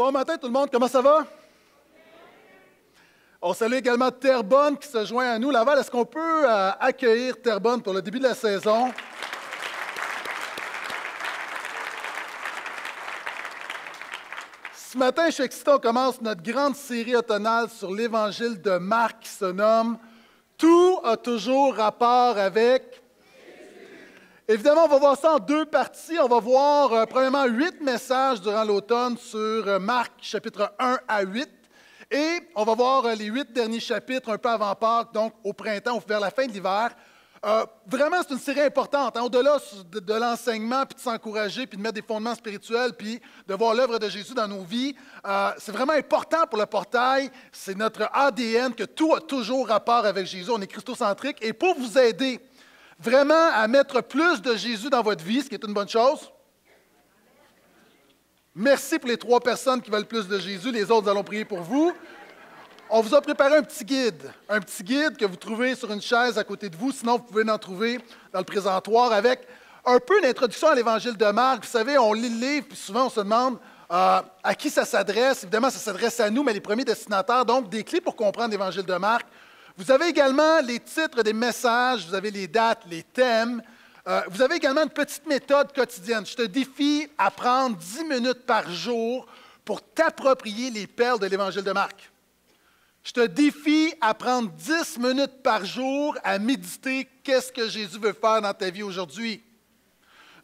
Bon matin tout le monde, comment ça va? On salue également Terrebonne qui se joint à nous. Laval, est-ce qu'on peut euh, accueillir Terrebonne pour le début de la saison? Ce matin, je suis excité, on commence notre grande série automnale sur l'évangile de Marc qui se nomme Tout a toujours rapport avec. Évidemment, on va voir ça en deux parties. On va voir euh, premièrement huit messages durant l'automne sur euh, Marc chapitre 1 à 8. Et on va voir euh, les huit derniers chapitres un peu avant Pâques, donc au printemps ou vers la fin de l'hiver. Euh, vraiment, c'est une série importante. hein. Au-delà de, de l'enseignement, puis de s'encourager, puis de mettre des fondements spirituels, puis de voir l'œuvre de Jésus dans nos vies, c'est vraiment important pour le portail. C'est notre ADN que tout a toujours rapport avec Jésus. On est christocentrique. Et pour vous aider vraiment à mettre plus de Jésus dans votre vie, ce qui est une bonne chose, merci pour les trois personnes qui veulent plus de Jésus. Les autres, nous allons prier pour vous. On vous a préparé un petit guide, un petit guide que vous trouvez sur une chaise à côté de vous. Sinon, vous pouvez en trouver dans le présentoir avec un peu d'introduction à l'évangile de Marc. Vous savez, on lit le livre, puis souvent on se demande euh, à qui ça s'adresse. Évidemment, ça s'adresse à nous, mais les premiers destinataires. Donc, des clés pour comprendre l'évangile de Marc. Vous avez également les titres des messages, vous avez les dates, les thèmes. Euh, vous avez également une petite méthode quotidienne. Je te défie à prendre 10 minutes par jour pour t'approprier les perles de l'évangile de Marc. Je te défie à prendre 10 minutes par jour à méditer qu'est-ce que Jésus veut faire dans ta vie aujourd'hui.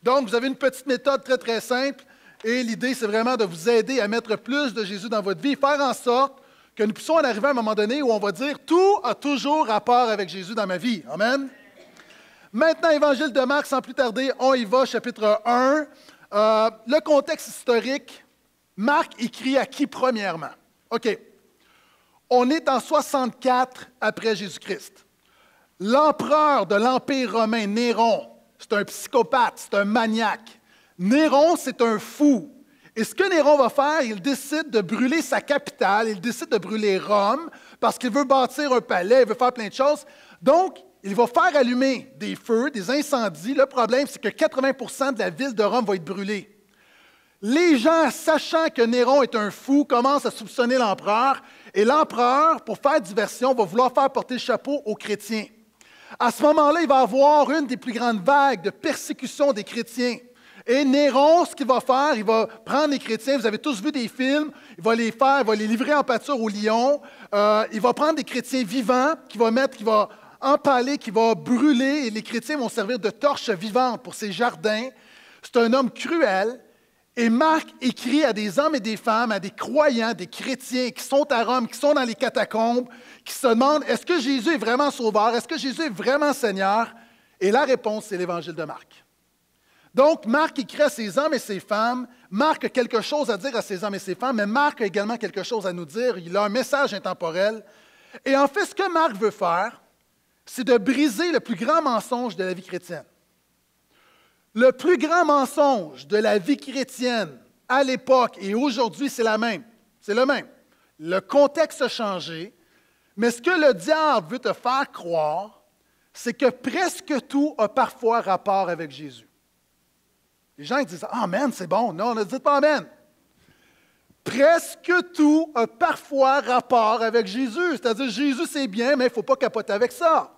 Donc, vous avez une petite méthode très, très simple et l'idée, c'est vraiment de vous aider à mettre plus de Jésus dans votre vie, faire en sorte que nous puissions en arriver à un moment donné où on va dire tout a toujours rapport avec Jésus dans ma vie. Amen. Maintenant, Évangile de Marc, sans plus tarder, on y va, chapitre 1. Euh, le contexte historique, Marc écrit à qui premièrement? OK. On est en 64 après Jésus-Christ. L'empereur de l'Empire romain, Néron, c'est un psychopathe, c'est un maniaque. Néron, c'est un fou. Et ce que Néron va faire, il décide de brûler sa capitale, il décide de brûler Rome parce qu'il veut bâtir un palais, il veut faire plein de choses. Donc, il va faire allumer des feux, des incendies. Le problème, c'est que 80% de la ville de Rome va être brûlée. Les gens, sachant que Néron est un fou, commencent à soupçonner l'empereur. Et l'empereur, pour faire diversion, va vouloir faire porter le chapeau aux chrétiens. À ce moment-là, il va avoir une des plus grandes vagues de persécution des chrétiens. Et Néron, ce qu'il va faire, il va prendre les chrétiens, vous avez tous vu des films, il va les faire, il va les livrer en pâture au lion. Euh, il va prendre des chrétiens vivants, qu'il va mettre, qu'il va empaler, qu'il va brûler, et les chrétiens vont servir de torches vivantes pour ses jardins. C'est un homme cruel. Et Marc écrit à des hommes et des femmes, à des croyants, des chrétiens qui sont à Rome, qui sont dans les catacombes, qui se demandent est-ce que Jésus est vraiment sauveur? Est-ce que Jésus est vraiment Seigneur? Et la réponse, c'est l'évangile de Marc. Donc, Marc écrit à ces hommes et ces femmes. Marc a quelque chose à dire à ces hommes et ces femmes, mais Marc a également quelque chose à nous dire. Il a un message intemporel. Et en fait, ce que Marc veut faire, c'est de briser le plus grand mensonge de la vie chrétienne. Le plus grand mensonge de la vie chrétienne à l'époque et aujourd'hui, c'est la même. C'est le même. Le contexte a changé, mais ce que le diable veut te faire croire, c'est que presque tout a parfois rapport avec Jésus. Les gens disent Amen, c'est bon. Non, ne dites pas Amen. Presque tout a parfois rapport avec Jésus. C'est-à-dire, Jésus, c'est bien, mais il ne faut pas capoter avec ça,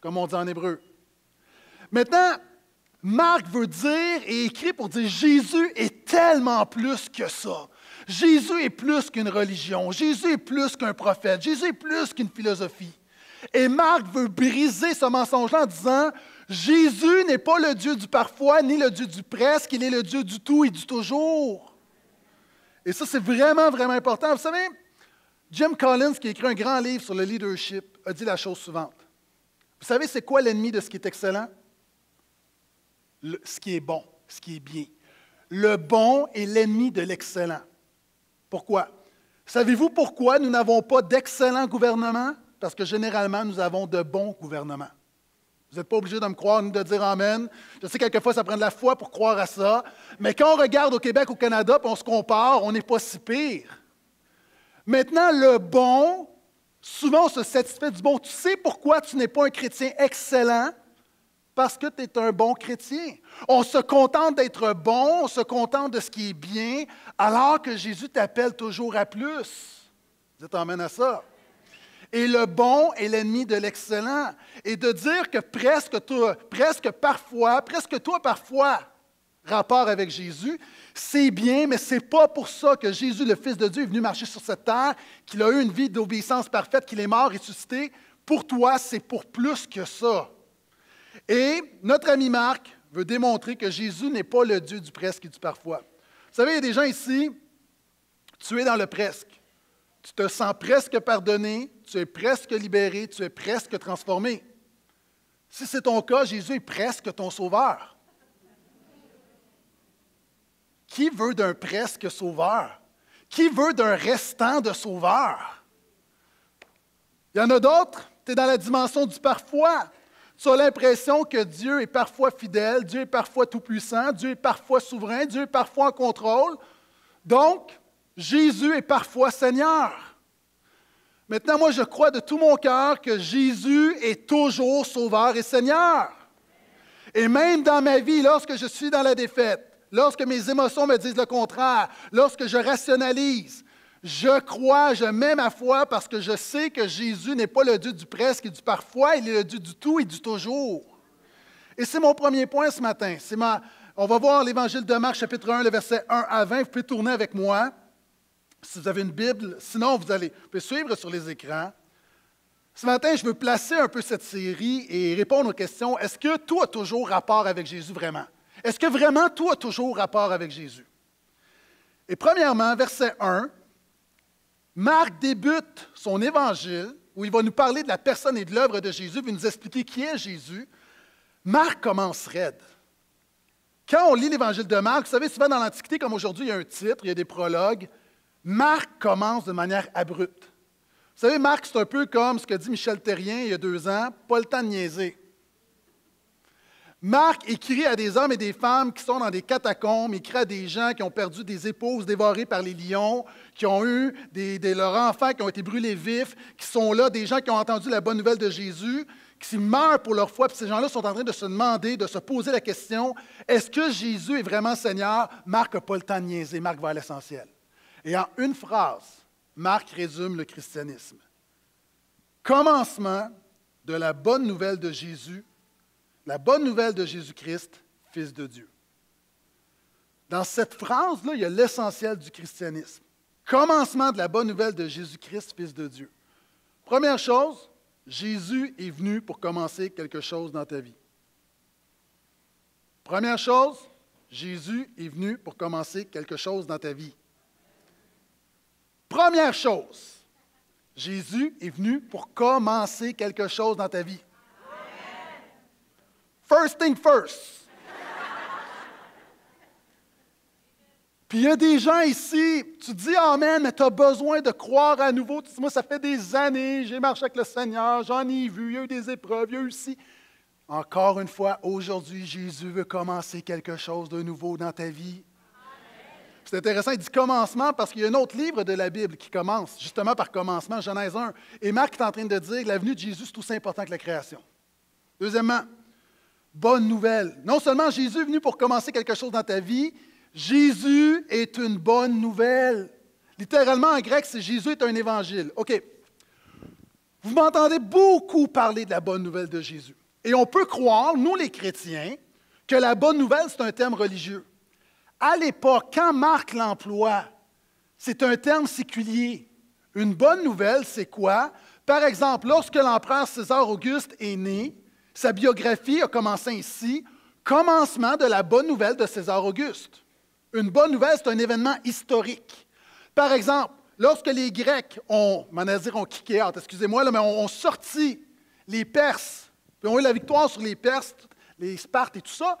comme on dit en hébreu. Maintenant, Marc veut dire et écrit pour dire Jésus est tellement plus que ça. Jésus est plus qu'une religion. Jésus est plus qu'un prophète. Jésus est plus qu'une philosophie. Et Marc veut briser ce mensonge-là en disant Jésus n'est pas le Dieu du parfois ni le Dieu du presque, il est le Dieu du tout et du toujours. Et ça, c'est vraiment, vraiment important. Vous savez, Jim Collins, qui a écrit un grand livre sur le leadership, a dit la chose suivante. Vous savez, c'est quoi l'ennemi de ce qui est excellent? Le- ce qui est bon, ce qui est bien. Le bon est l'ennemi de l'excellent. Pourquoi? Savez-vous pourquoi nous n'avons pas d'excellents gouvernements? Parce que généralement, nous avons de bons gouvernements. Vous n'êtes pas obligé de me croire ni de dire Amen. Je sais que quelquefois, ça prend de la foi pour croire à ça. Mais quand on regarde au Québec, au Canada, puis on se compare, on n'est pas si pire. Maintenant, le bon, souvent on se satisfait du bon. Tu sais pourquoi tu n'es pas un chrétien excellent? parce que tu es un bon chrétien. On se contente d'être bon, on se contente de ce qui est bien, alors que Jésus t'appelle toujours à plus. Vous êtes à ça? Et le bon est l'ennemi de l'excellent. Et de dire que presque, toi, presque parfois, presque toi parfois, rapport avec Jésus, c'est bien, mais ce n'est pas pour ça que Jésus, le Fils de Dieu, est venu marcher sur cette terre, qu'il a eu une vie d'obéissance parfaite, qu'il est mort, ressuscité. Pour toi, c'est pour plus que ça. Et notre ami Marc veut démontrer que Jésus n'est pas le Dieu du presque et du parfois. Vous savez, il y a des gens ici, tu es dans le presque. Tu te sens presque pardonné, tu es presque libéré, tu es presque transformé. Si c'est ton cas, Jésus est presque ton sauveur. Qui veut d'un presque sauveur? Qui veut d'un restant de sauveur? Il y en a d'autres, tu es dans la dimension du parfois. Tu as l'impression que Dieu est parfois fidèle, Dieu est parfois tout-puissant, Dieu est parfois souverain, Dieu est parfois en contrôle. Donc, Jésus est parfois Seigneur. Maintenant, moi, je crois de tout mon cœur que Jésus est toujours Sauveur et Seigneur. Et même dans ma vie, lorsque je suis dans la défaite, lorsque mes émotions me disent le contraire, lorsque je rationalise, je crois, je mets ma foi parce que je sais que Jésus n'est pas le Dieu du presque et du parfois, il est le Dieu du tout et du toujours. Et c'est mon premier point ce matin. on va voir l'Évangile de Marc, chapitre 1, le verset 1 à 20. Vous pouvez tourner avec moi si vous avez une Bible. Sinon, vous allez vous pouvez suivre sur les écrans. Ce matin, je veux placer un peu cette série et répondre aux questions. Est-ce que tout a toujours rapport avec Jésus vraiment? Est-ce que vraiment tout a toujours rapport avec Jésus? Et premièrement, verset 1, Marc débute son évangile où il va nous parler de la personne et de l'œuvre de Jésus, va nous expliquer qui est Jésus. Marc commence raide. Quand on lit l'évangile de Marc, vous savez, souvent dans l'Antiquité, comme aujourd'hui, il y a un titre, il y a des prologues. Marc commence de manière abrupte. Vous savez, Marc, c'est un peu comme ce que dit Michel Terrien il y a deux ans, pas le temps de niaiser. Marc écrit à des hommes et des femmes qui sont dans des catacombes, écrit à des gens qui ont perdu des épouses dévorées par les lions, qui ont eu des, leurs enfants qui ont été brûlés vifs, qui sont là, des gens qui ont entendu la bonne nouvelle de Jésus, qui meurent pour leur foi. Puis ces gens-là sont en train de se demander, de se poser la question est-ce que Jésus est vraiment Seigneur? Marc n'a pas le temps de niaiser, Marc va à l'essentiel. Et en une phrase, Marc résume le christianisme. Commencement de la bonne nouvelle de Jésus la bonne nouvelle de Jésus-Christ, Fils de Dieu. Dans cette phrase-là, il y a l'essentiel du christianisme. Commencement de la bonne nouvelle de Jésus-Christ, Fils de Dieu. Première chose, Jésus est venu pour commencer quelque chose dans ta vie. Première chose, Jésus est venu pour commencer quelque chose dans ta vie. Première chose, Jésus est venu pour commencer quelque chose dans ta vie. First thing first. Puis il y a des gens ici, tu dis Amen, tu as besoin de croire à nouveau. Tu dis, moi, ça fait des années, j'ai marché avec le Seigneur, j'en ai vu, il y a eu des épreuves, il y a eu aussi. Encore une fois, aujourd'hui, Jésus veut commencer quelque chose de nouveau dans ta vie. C'est intéressant, il dit commencement parce qu'il y a un autre livre de la Bible qui commence justement par commencement, Genèse 1. Et Marc est en train de dire que la venue de Jésus, c'est aussi important que la création. Deuxièmement, bonne nouvelle. Non seulement Jésus est venu pour commencer quelque chose dans ta vie, Jésus est une bonne nouvelle. Littéralement, en grec, c'est Jésus est un évangile. OK. Vous m'entendez beaucoup parler de la bonne nouvelle de Jésus. Et on peut croire, nous les chrétiens, que la bonne nouvelle, c'est un terme religieux. À l'époque, quand Marc l'emploie, c'est un terme séculier. Une bonne nouvelle, c'est quoi? Par exemple, lorsque l'empereur César Auguste est né, sa biographie a commencé ainsi Commencement de la bonne nouvelle de César Auguste. Une bonne nouvelle, c'est un événement historique. Par exemple, lorsque les Grecs ont, dire, ont kické excusez-moi, mais ont, sorti les Perses, puis ont eu la victoire sur les Perses, les Spartes et tout ça,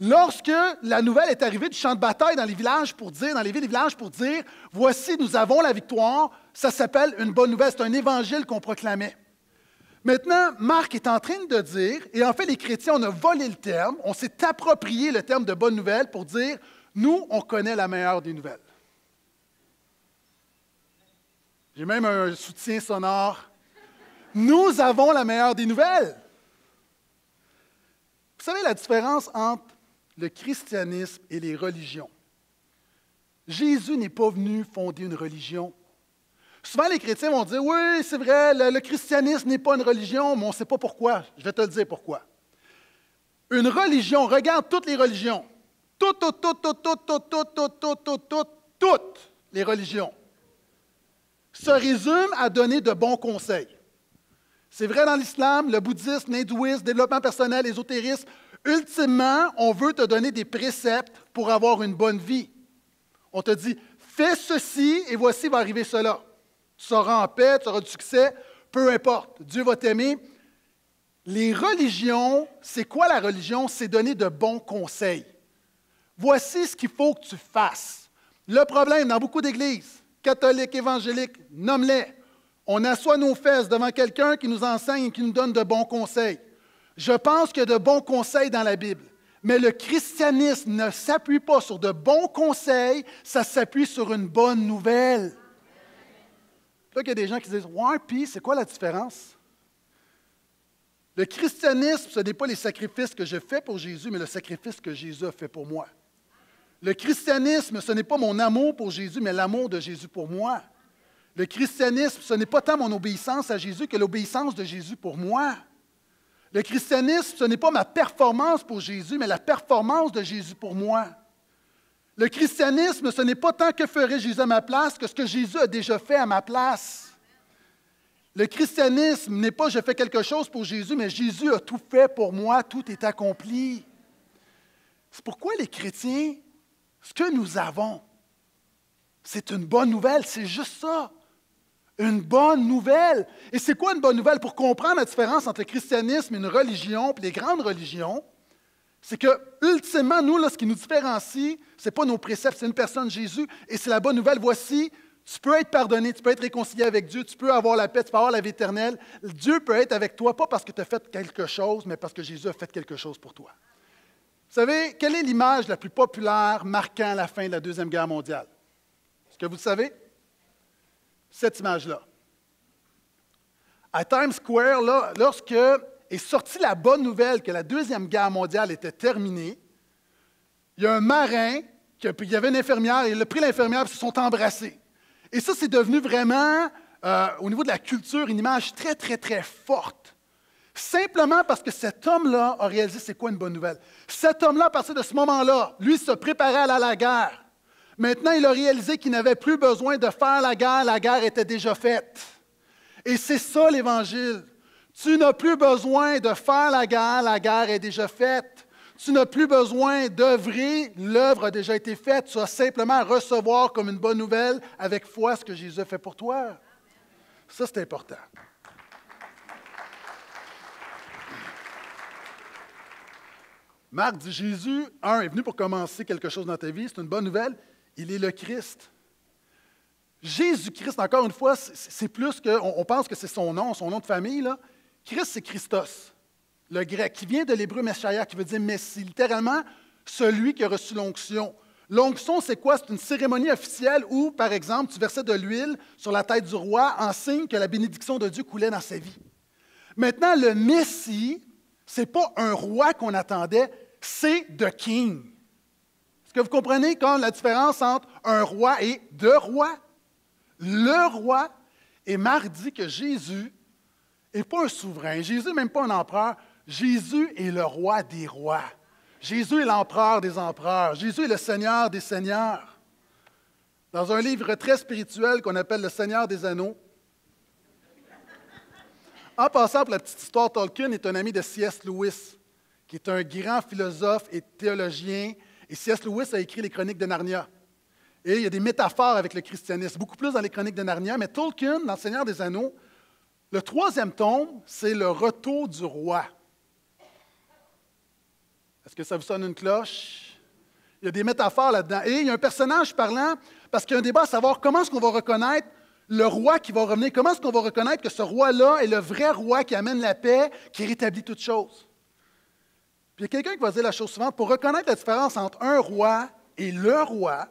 lorsque la nouvelle est arrivée du champ de bataille dans les villages pour dire, dans les villes et villages pour dire, voici, nous avons la victoire, ça s'appelle une bonne nouvelle, c'est un évangile qu'on proclamait. Maintenant, Marc est en train de dire, et en fait les chrétiens, on a volé le terme, on s'est approprié le terme de bonne nouvelle pour dire, nous, on connaît la meilleure des nouvelles. J'ai même un soutien sonore. Nous avons la meilleure des nouvelles. savez la différence entre le christianisme et les religions? Jésus n'est pas venu fonder une religion. Souvent, les chrétiens vont dire, oui, c'est vrai, le, christianisme n'est pas une religion, mais on ne sait pas pourquoi. Je vais te le dire pourquoi. Une religion, regarde toutes les religions. Toutes, toutes, toutes, toutes, toutes, toutes, toutes, toutes, toutes, toutes, les religions se résument à donner de bons conseils. C'est vrai dans l'islam, le bouddhisme, l'hindouisme, développement personnel, l'ésotérisme. Ultimement, on veut te donner des préceptes pour avoir une bonne vie. On te dit, fais ceci et voici va arriver cela. Tu seras en paix, tu auras du succès, peu importe. Dieu va t'aimer. Les religions, c'est quoi la religion? C'est donner de bons conseils. Voici ce qu'il faut que tu fasses. Le problème dans beaucoup d'églises, catholiques, évangéliques, nomme-les. On assoit nos fesses devant quelqu'un qui nous enseigne et qui nous donne de bons conseils. Je pense qu'il y a de bons conseils dans la Bible. Mais le christianisme ne s'appuie pas sur de bons conseils, ça s'appuie sur une bonne nouvelle. Là, il y a des gens qui disent Ouais, puis c'est quoi la différence? Le christianisme, ce n'est pas les sacrifices que je fais pour Jésus, mais le sacrifice que Jésus a fait pour moi. Le christianisme, ce n'est pas mon amour pour Jésus, mais l'amour de Jésus pour moi. Le christianisme, ce n'est pas tant mon obéissance à Jésus que l'obéissance de Jésus pour moi. Le christianisme, ce n'est pas ma performance pour Jésus, mais la performance de Jésus pour moi. Le christianisme, ce n'est pas tant que ferait Jésus à ma place que ce que Jésus a déjà fait à ma place. Le christianisme n'est pas je fais quelque chose pour Jésus, mais Jésus a tout fait pour moi, tout est accompli. C'est pourquoi les chrétiens, ce que nous avons, c'est une bonne nouvelle, c'est juste ça. Une bonne nouvelle. Et c'est quoi une bonne nouvelle? Pour comprendre la différence entre le christianisme et une religion, puis les grandes religions, c'est que, ultimement, nous, là, ce qui nous différencie, ce n'est pas nos préceptes, c'est une personne, Jésus, et c'est la bonne nouvelle. Voici, tu peux être pardonné, tu peux être réconcilié avec Dieu, tu peux avoir la paix, tu peux avoir la vie éternelle. Dieu peut être avec toi, pas parce que tu as fait quelque chose, mais parce que Jésus a fait quelque chose pour toi. Vous savez, quelle est l'image la plus populaire marquant la fin de la Deuxième Guerre mondiale? Est-ce que vous le savez? Cette image-là. À Times Square, lorsque est sortie la bonne nouvelle que la Deuxième Guerre mondiale était terminée, il y a un marin, il y avait une infirmière, il a pris l'infirmière et se sont embrassés. Et ça, c'est devenu vraiment, euh, au niveau de la culture, une image très, très, très forte. Simplement parce que cet homme-là a réalisé c'est quoi une bonne nouvelle. Cet homme-là, à partir de ce moment-là, lui se préparait à aller à la guerre. Maintenant, il a réalisé qu'il n'avait plus besoin de faire la guerre, la guerre était déjà faite. Et c'est ça l'Évangile. Tu n'as plus besoin de faire la guerre, la guerre est déjà faite. Tu n'as plus besoin d'œuvrer, l'œuvre a déjà été faite. Tu as simplement à recevoir comme une bonne nouvelle avec foi ce que Jésus a fait pour toi. Ça, c'est important. Marc dit Jésus, un, est venu pour commencer quelque chose dans ta vie, c'est une bonne nouvelle. Il est le Christ. Jésus-Christ, encore une fois, c'est plus que, on, pense que c'est son nom, son nom de famille. Christ, c'est Christos, le grec, qui vient de l'hébreu Messiah, qui veut dire Messie, littéralement celui qui a reçu l'onction. L'onction, c'est quoi? C'est une cérémonie officielle où, par exemple, tu versais de l'huile sur la tête du roi en signe que la bénédiction de Dieu coulait dans sa vie. Maintenant, le Messie, ce n'est pas un roi qu'on attendait, c'est The King. Vous comprenez quand la différence entre un roi et deux rois? Le roi, et Marc dit que Jésus n'est pas un souverain, Jésus n'est même pas un empereur, Jésus est le roi des rois. Jésus est l'empereur des empereurs. Jésus est le Seigneur des seigneurs. Dans un livre très spirituel qu'on appelle Le Seigneur des Anneaux, en passant pour la petite histoire, Tolkien est un ami de C.S. Lewis, qui est un grand philosophe et théologien et C.S. Lewis a écrit les Chroniques de Narnia. Et il y a des métaphores avec le christianisme, beaucoup plus dans les Chroniques de Narnia, mais Tolkien, dans Seigneur des Anneaux, le troisième tome, c'est le retour du roi. Est-ce que ça vous sonne une cloche? Il y a des métaphores là-dedans. Et il y a un personnage parlant, parce qu'il y a un débat à savoir comment est-ce qu'on va reconnaître le roi qui va revenir, comment est-ce qu'on va reconnaître que ce roi-là est le vrai roi qui amène la paix, qui rétablit toutes choses. Puis il y a quelqu'un qui va dire la chose suivante, pour reconnaître la différence entre un roi et le roi,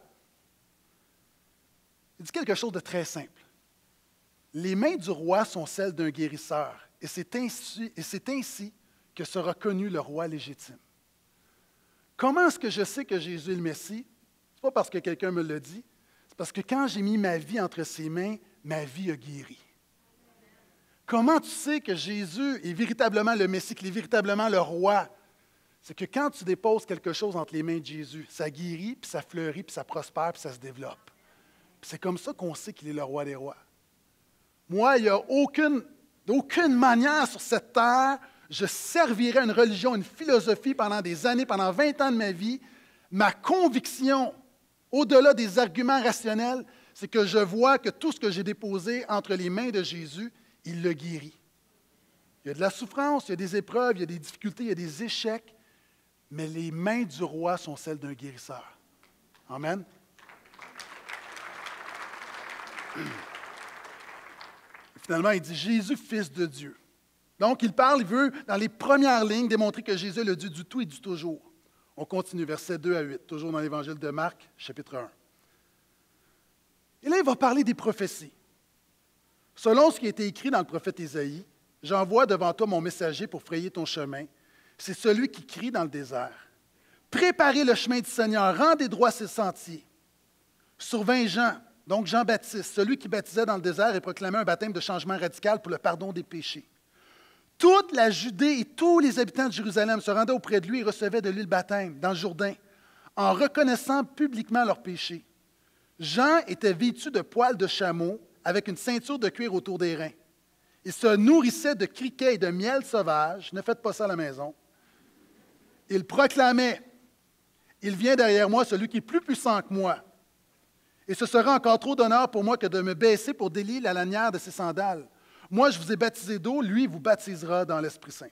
il dit quelque chose de très simple. Les mains du roi sont celles d'un guérisseur, et c'est ainsi, que sera connu le roi légitime. Comment est-ce que je sais que Jésus est le Messie? Ce n'est pas parce que quelqu'un me l'a dit, c'est parce que quand j'ai mis ma vie entre ses mains, ma vie a guéri. Comment tu sais que Jésus est véritablement le Messie, qu'il est véritablement le roi? C'est que quand tu déposes quelque chose entre les mains de Jésus, ça guérit, puis ça fleurit, puis ça prospère, puis ça se développe. C'est comme ça qu'on sait qu'il est le roi des rois. Moi, il n'y a aucune, d'aucune manière sur cette terre, je servirai une religion, une philosophie pendant des années, pendant 20 ans de ma vie. Ma conviction, au-delà des arguments rationnels, c'est que je vois que tout ce que j'ai déposé entre les mains de Jésus, il le guérit. Il y a de la souffrance, il y a des épreuves, il y a des difficultés, il y a des échecs, mais les mains du roi sont celles d'un guérisseur. Amen. Finalement, il dit Jésus, fils de Dieu. Donc, il parle, il veut, dans les premières lignes, démontrer que Jésus est le Dieu du tout et du toujours. On continue, versets 2 à 8, toujours dans l'Évangile de Marc, chapitre 1. Et là, il va parler des prophéties. Selon ce qui a été écrit dans le prophète Isaïe, j'envoie devant toi mon messager pour frayer ton chemin. C'est celui qui crie dans le désert. Préparez le chemin du Seigneur, rendez droit ses sentiers. Survint Jean, donc Jean-Baptiste, celui qui baptisait dans le désert et proclamait un baptême de changement radical pour le pardon des péchés. Toute la Judée et tous les habitants de Jérusalem se rendaient auprès de lui et recevaient de lui le baptême dans le Jourdain, en reconnaissant publiquement leurs péchés. Jean était vêtu de poils de chameau avec une ceinture de cuir autour des reins. Il se nourrissait de criquets et de miel sauvage. Ne faites pas ça à la maison. Il proclamait Il vient derrière moi celui qui est plus puissant que moi. Et ce sera encore trop d'honneur pour moi que de me baisser pour délier la lanière de ses sandales. Moi, je vous ai baptisé d'eau, lui vous baptisera dans l'Esprit Saint.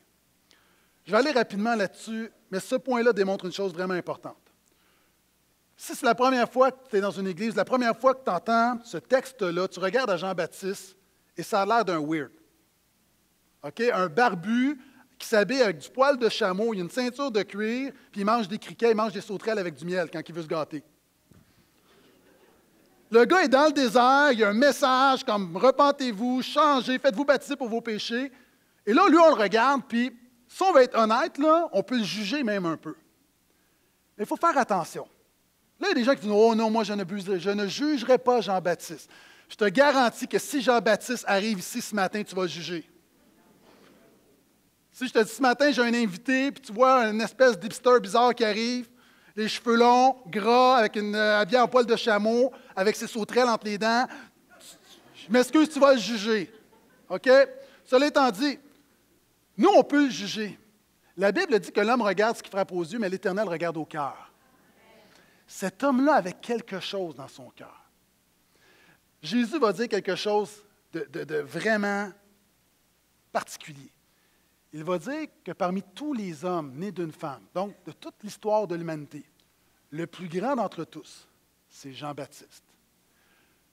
Je vais aller rapidement là-dessus, mais ce point-là démontre une chose vraiment importante. Si c'est la première fois que tu es dans une église, la première fois que tu entends ce texte-là, tu regardes à Jean-Baptiste et ça a l'air d'un weird. OK? Un barbu qui s'habille avec du poil de chameau, il a une ceinture de cuir, puis il mange des criquets, il mange des sauterelles avec du miel quand il veut se gâter. Le gars est dans le désert, il y a un message comme repentez-vous, changez, faites-vous baptiser pour vos péchés. Et là, lui, on le regarde, puis si on va être honnête, on peut le juger même un peu. Mais il faut faire attention. Là, il y a des gens qui disent Oh non, moi, je ne, je ne jugerai pas Jean-Baptiste. Je te garantis que si Jean-Baptiste arrive ici ce matin, tu vas juger. Si je te dis ce matin, j'ai un invité, puis tu vois une espèce d'hipster bizarre qui arrive, les cheveux longs, gras, avec une euh, habillé en poil de chameau, avec ses sauterelles entre les dents. Je m'excuse, tu vas le juger. OK? Cela étant dit, nous, on peut le juger. La Bible dit que l'homme regarde ce qui frappe aux yeux, mais l'Éternel regarde au cœur. Cet homme-là avait quelque chose dans son cœur. Jésus va dire quelque chose de vraiment particulier. Il va dire que parmi tous les hommes nés d'une femme, donc de toute l'histoire de l'humanité, le plus grand d'entre tous, c'est Jean-Baptiste.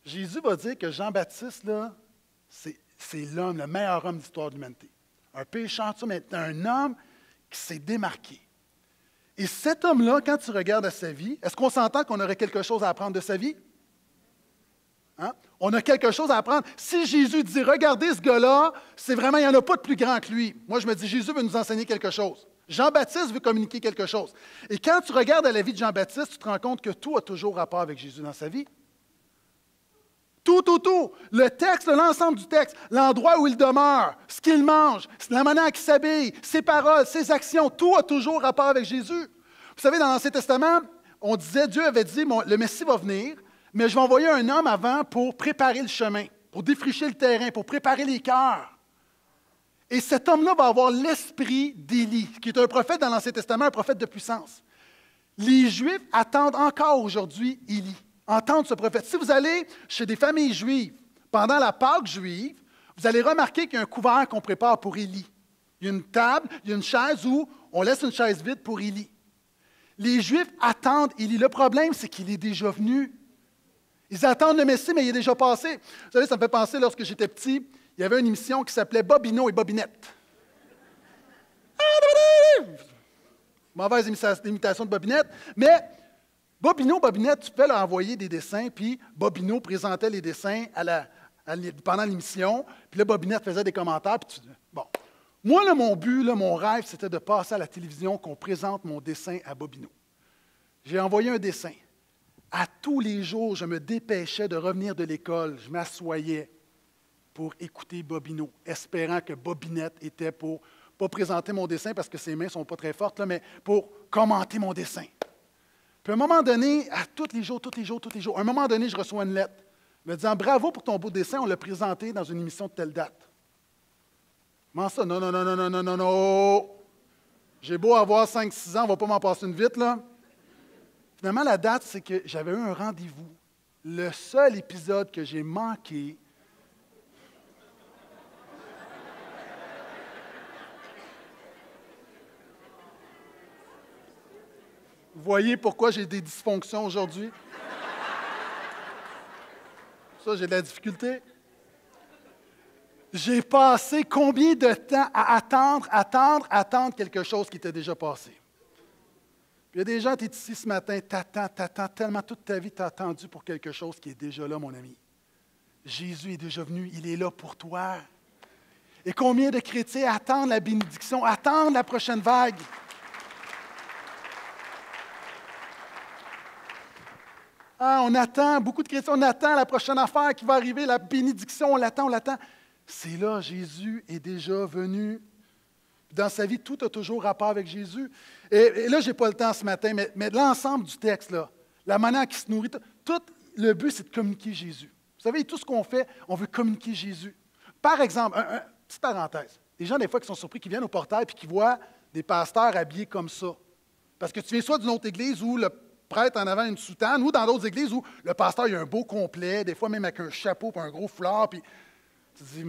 Jésus va dire que Jean-Baptiste, là, c'est, l'homme, le meilleur homme de l'histoire de l'humanité. Un pécheur, mais un homme qui s'est démarqué. Et cet homme-là, quand tu regardes à sa vie, est-ce qu'on s'entend qu'on aurait quelque chose à apprendre de sa vie? Hein? On a quelque chose à apprendre. Si Jésus dit, regardez ce gars-là, c'est vraiment, il n'y en a pas de plus grand que lui. Moi, je me dis, Jésus veut nous enseigner quelque chose. Jean-Baptiste veut communiquer quelque chose. Et quand tu regardes la vie de Jean-Baptiste, tu te rends compte que tout a toujours rapport avec Jésus dans sa vie. Tout, tout, tout. Le texte, l'ensemble du texte, l'endroit où il demeure, ce qu'il mange, la manière qu'il s'habille, ses paroles, ses actions, tout a toujours rapport avec Jésus. Vous savez, dans l'Ancien Testament, on disait, Dieu avait dit, le Messie va venir, mais je vais envoyer un homme avant pour préparer le chemin, pour défricher le terrain, pour préparer les cœurs. Et cet homme-là va avoir l'esprit d'Élie, qui est un prophète dans l'Ancien Testament, un prophète de puissance. Les Juifs attendent encore aujourd'hui Élie, entendent ce prophète. Si vous allez chez des familles juives pendant la Pâque juive, vous allez remarquer qu'il y a un couvert qu'on prépare pour Élie. Il y a une table, il y a une chaise où on laisse une chaise vide pour Élie. Les Juifs attendent Élie. Le problème, c'est qu'il est déjà venu ils attendent le Messie, mais il est déjà passé. Vous savez, ça me fait penser, lorsque j'étais petit, il y avait une émission qui s'appelait Bobino et Bobinette. Mauvaise imitation de Bobinette. Mais Bobino, Bobinette, tu peux leur envoyer des dessins, puis Bobino présentait les dessins pendant l'émission, puis là, Bobinette faisait des commentaires. Bon. Moi, mon but, mon rêve, c'était de passer à la télévision qu'on présente mon dessin à Bobino. J'ai envoyé un dessin. À tous les jours, je me dépêchais de revenir de l'école. Je m'assoyais pour écouter Bobino, espérant que Bobinette était pour, pas présenter mon dessin parce que ses mains ne sont pas très fortes, là, mais pour commenter mon dessin. Puis à un moment donné, à tous les jours, tous les jours, tous les jours, à un moment donné, je reçois une lettre me disant Bravo pour ton beau dessin, on l'a présenté dans une émission de telle date. Comment ça? Non, non, non, non, non, non, non, non. J'ai beau avoir 5-6 ans, on ne va pas m'en passer une vite, là. Finalement, la date, c'est que j'avais eu un rendez-vous. Le seul épisode que j'ai manqué, Vous voyez pourquoi j'ai des dysfonctions aujourd'hui? Ça, j'ai de la difficulté. J'ai passé combien de temps à attendre, attendre, attendre quelque chose qui était déjà passé? Il y a des gens, tu es ici ce matin, t'attends, t'attends tellement toute ta vie, tu as attendu pour quelque chose qui est déjà là, mon ami. Jésus est déjà venu, il est là pour toi. Et combien de chrétiens attendent la bénédiction, attendent la prochaine vague? Ah, on attend, beaucoup de chrétiens, on attend la prochaine affaire qui va arriver, la bénédiction, on l'attend, on l'attend. C'est là, Jésus est déjà venu. Dans sa vie, tout a toujours rapport avec Jésus. Et, là, je n'ai pas le temps ce matin, mais, l'ensemble du texte, là, la manière qui se nourrit, tout, le but, c'est de communiquer Jésus. Vous savez, tout ce qu'on fait, on veut communiquer Jésus. Par exemple, un, petite parenthèse, des gens, des fois, qui sont surpris, qui viennent au portail et qui voient des pasteurs habillés comme ça. Parce que tu viens soit d'une autre église où le prêtre en avant une soutane, ou dans d'autres églises où le pasteur il a un beau complet, des fois même avec un chapeau et un gros foulard, puis tu dis,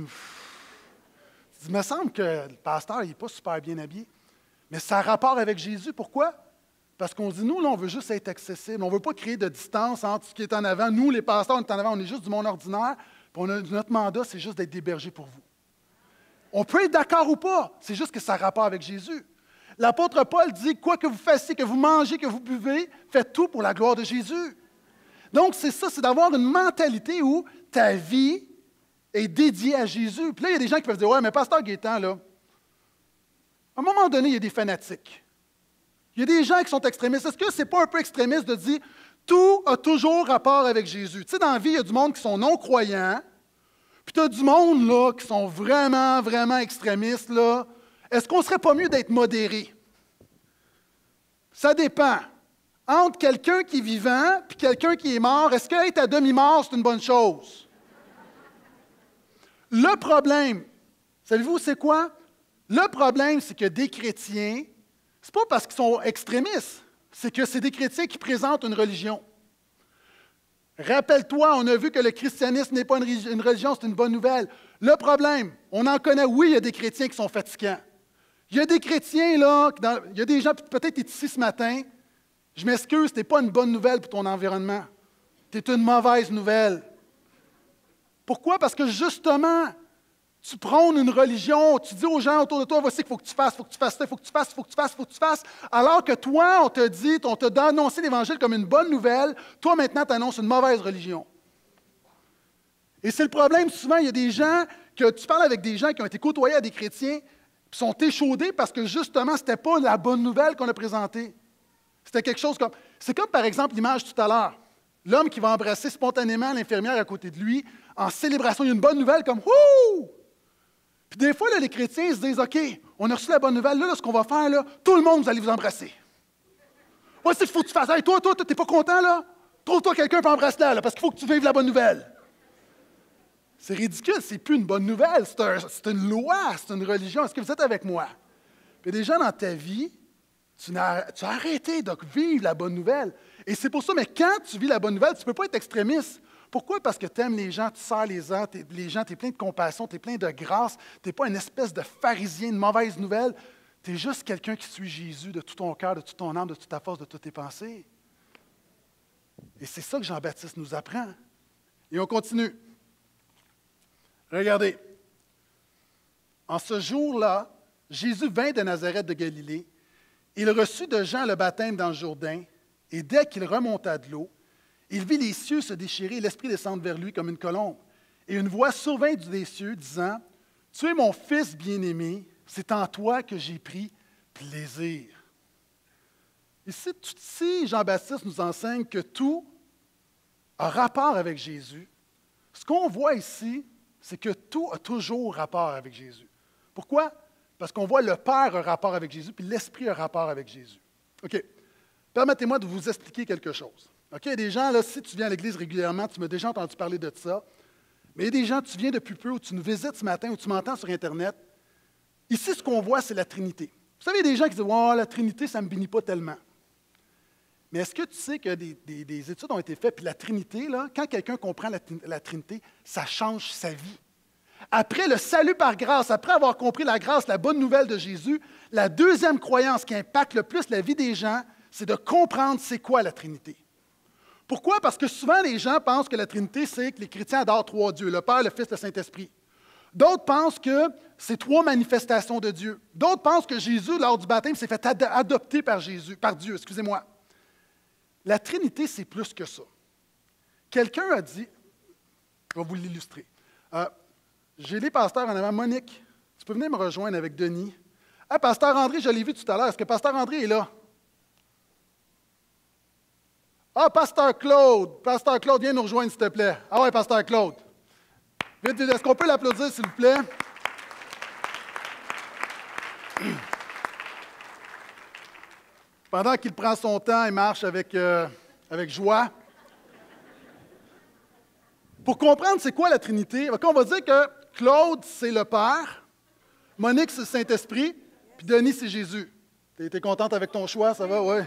il me semble que le pasteur n'est pas super bien habillé. Mais ça a rapport avec Jésus. Pourquoi? Parce qu'on dit, nous, là, on veut juste être accessible. On ne veut pas créer de distance entre ce qui est en avant. Nous, les pasteurs, on est en avant, on est juste du monde ordinaire. Puis notre mandat, c'est juste d'être des pour vous. On peut être d'accord ou pas. C'est juste que ça a rapport avec Jésus. L'apôtre Paul dit, quoi que vous fassiez, que vous mangez, que vous buvez, faites tout pour la gloire de Jésus. Donc, c'est ça, c'est d'avoir une mentalité où ta vie est dédiée à Jésus. Puis là, il y a des gens qui peuvent dire, ouais, mais pasteur Gaétan, là, à un moment donné, il y a des fanatiques. Il y a des gens qui sont extrémistes. Est-ce que ce n'est pas un peu extrémiste de dire, tout a toujours rapport avec Jésus? Tu sais, dans la vie, il y a du monde qui sont non-croyants, puis tu as du monde, là, qui sont vraiment, vraiment extrémistes, là, est-ce qu'on ne serait pas mieux d'être modéré? Ça dépend. Entre quelqu'un qui est vivant et quelqu'un qui est mort, est-ce qu'être à demi-mort, c'est une bonne chose? Le problème, savez-vous, c'est quoi? Le problème, c'est que des chrétiens, ce n'est pas parce qu'ils sont extrémistes, c'est que c'est des chrétiens qui présentent une religion. Rappelle-toi, on a vu que le christianisme n'est pas une religion, c'est une bonne nouvelle. Le problème, on en connaît, oui, il y a des chrétiens qui sont fatigants. Il y a des chrétiens, là, il y a des gens, peut-être tu es ici ce matin, je m'excuse, ce n'est pas une bonne nouvelle pour ton environnement. C'est une mauvaise nouvelle. Pourquoi? Parce que justement, tu prônes une religion, tu dis aux gens autour de toi, voici qu'il faut que tu fasses, il faut que tu fasses il faut que tu fasses, il faut que tu fasses, il faut que tu fasses, alors que toi, on te dit, on t'a annoncé l'Évangile comme une bonne nouvelle, toi maintenant, tu annonces une mauvaise religion. Et c'est le problème, souvent, il y a des gens, que tu parles avec des gens qui ont été côtoyés à des chrétiens, sont échaudés parce que justement, ce n'était pas la bonne nouvelle qu'on a présentée. C'était quelque chose comme. C'est comme par exemple l'image tout à l'heure. L'homme qui va embrasser spontanément l'infirmière à côté de lui en célébration. Il y a une bonne nouvelle comme Wouh! Puis des fois, les chrétiens se disent OK, on a reçu la bonne nouvelle, là, ce qu'on va faire, là, tout le monde, vous allez vous embrasser. Ouais, c'est qu'il faut que tu fasses. Hey, toi, toi, tu n'es pas content, là? Trouve-toi quelqu'un pour embrasser là, parce qu'il faut que tu vives la bonne nouvelle. C'est ridicule, c'est plus une bonne nouvelle, c'est une loi, c'est une religion. Est-ce que vous êtes avec moi? A des gens dans ta vie, tu tu as arrêté de vivre la bonne nouvelle. Et c'est pour ça, mais quand tu vis la bonne nouvelle, tu ne peux pas être extrémiste. Pourquoi? Parce que tu aimes les gens, tu sers les, gens, les gens, tu es plein de compassion, tu es plein de grâce, tu n'es pas une espèce de pharisien, une mauvaise nouvelle. Tu es juste quelqu'un qui suit Jésus de tout ton cœur, de toute ton âme, de toute ta force, de toutes tes pensées. Et c'est ça que Jean-Baptiste nous apprend. Et on continue. Regardez. En ce jour-là, Jésus vint de Nazareth de Galilée. Il reçut de Jean le baptême dans le Jourdain, et dès qu'il remonta de l'eau, il vit les cieux se déchirer l'Esprit descendre vers lui comme une colombe. Et une voix survint des cieux, disant Tu es mon Fils bien-aimé, c'est en toi que j'ai pris plaisir. Ici, Jean-Baptiste nous enseigne que tout a rapport avec Jésus. Ce qu'on voit ici, c'est que tout a toujours rapport avec Jésus. Pourquoi? Parce qu'on voit le Père a rapport avec Jésus, puis l'Esprit a rapport avec Jésus. OK. Permettez-moi de vous expliquer quelque chose. OK? Il y a des gens, là, si tu viens à l'Église régulièrement, tu m'as déjà entendu parler de ça. Mais il y a des gens, tu viens depuis peu, ou tu nous visites ce matin, ou tu m'entends sur Internet. Ici, ce qu'on voit, c'est la Trinité. Vous savez, il y a des gens qui disent oh, la Trinité, ça ne me bénit pas tellement. Mais est-ce que tu sais que des, études ont été faites, puis la Trinité, là, quand quelqu'un comprend la, Trinité, ça change sa vie. Après le salut par grâce, après avoir compris la grâce, la bonne nouvelle de Jésus, la deuxième croyance qui impacte le plus la vie des gens, c'est de comprendre c'est quoi la Trinité. Pourquoi? Parce que souvent les gens pensent que la Trinité, c'est que les chrétiens adorent trois dieux, le Père, le Fils, le Saint-Esprit. D'autres pensent que c'est trois manifestations de Dieu. D'autres pensent que Jésus, lors du baptême, s'est fait adopter par Dieu, excusez-moi. La Trinité, c'est plus que ça. Quelqu'un a dit, je vais vous l'illustrer. Euh, j'ai les pasteurs en avant. Monique, tu peux venir me rejoindre avec Denis. Ah, pasteur André, je l'ai vu tout à l'heure. Est-ce que pasteur André est là? Ah, pasteur Claude, pasteur Claude, viens nous rejoindre, s'il te plaît. Ah ouais, pasteur Claude. Est-ce qu'on peut l'applaudir, s'il vous plaît? pendant qu'il prend son temps et marche avec, euh, avec joie. Pour comprendre c'est quoi la Trinité, on va dire que Claude, c'est le Père, Monique, c'est le Saint-Esprit, puis Denis, c'est Jésus. Tu es, contente avec ton choix, ça va? Oui.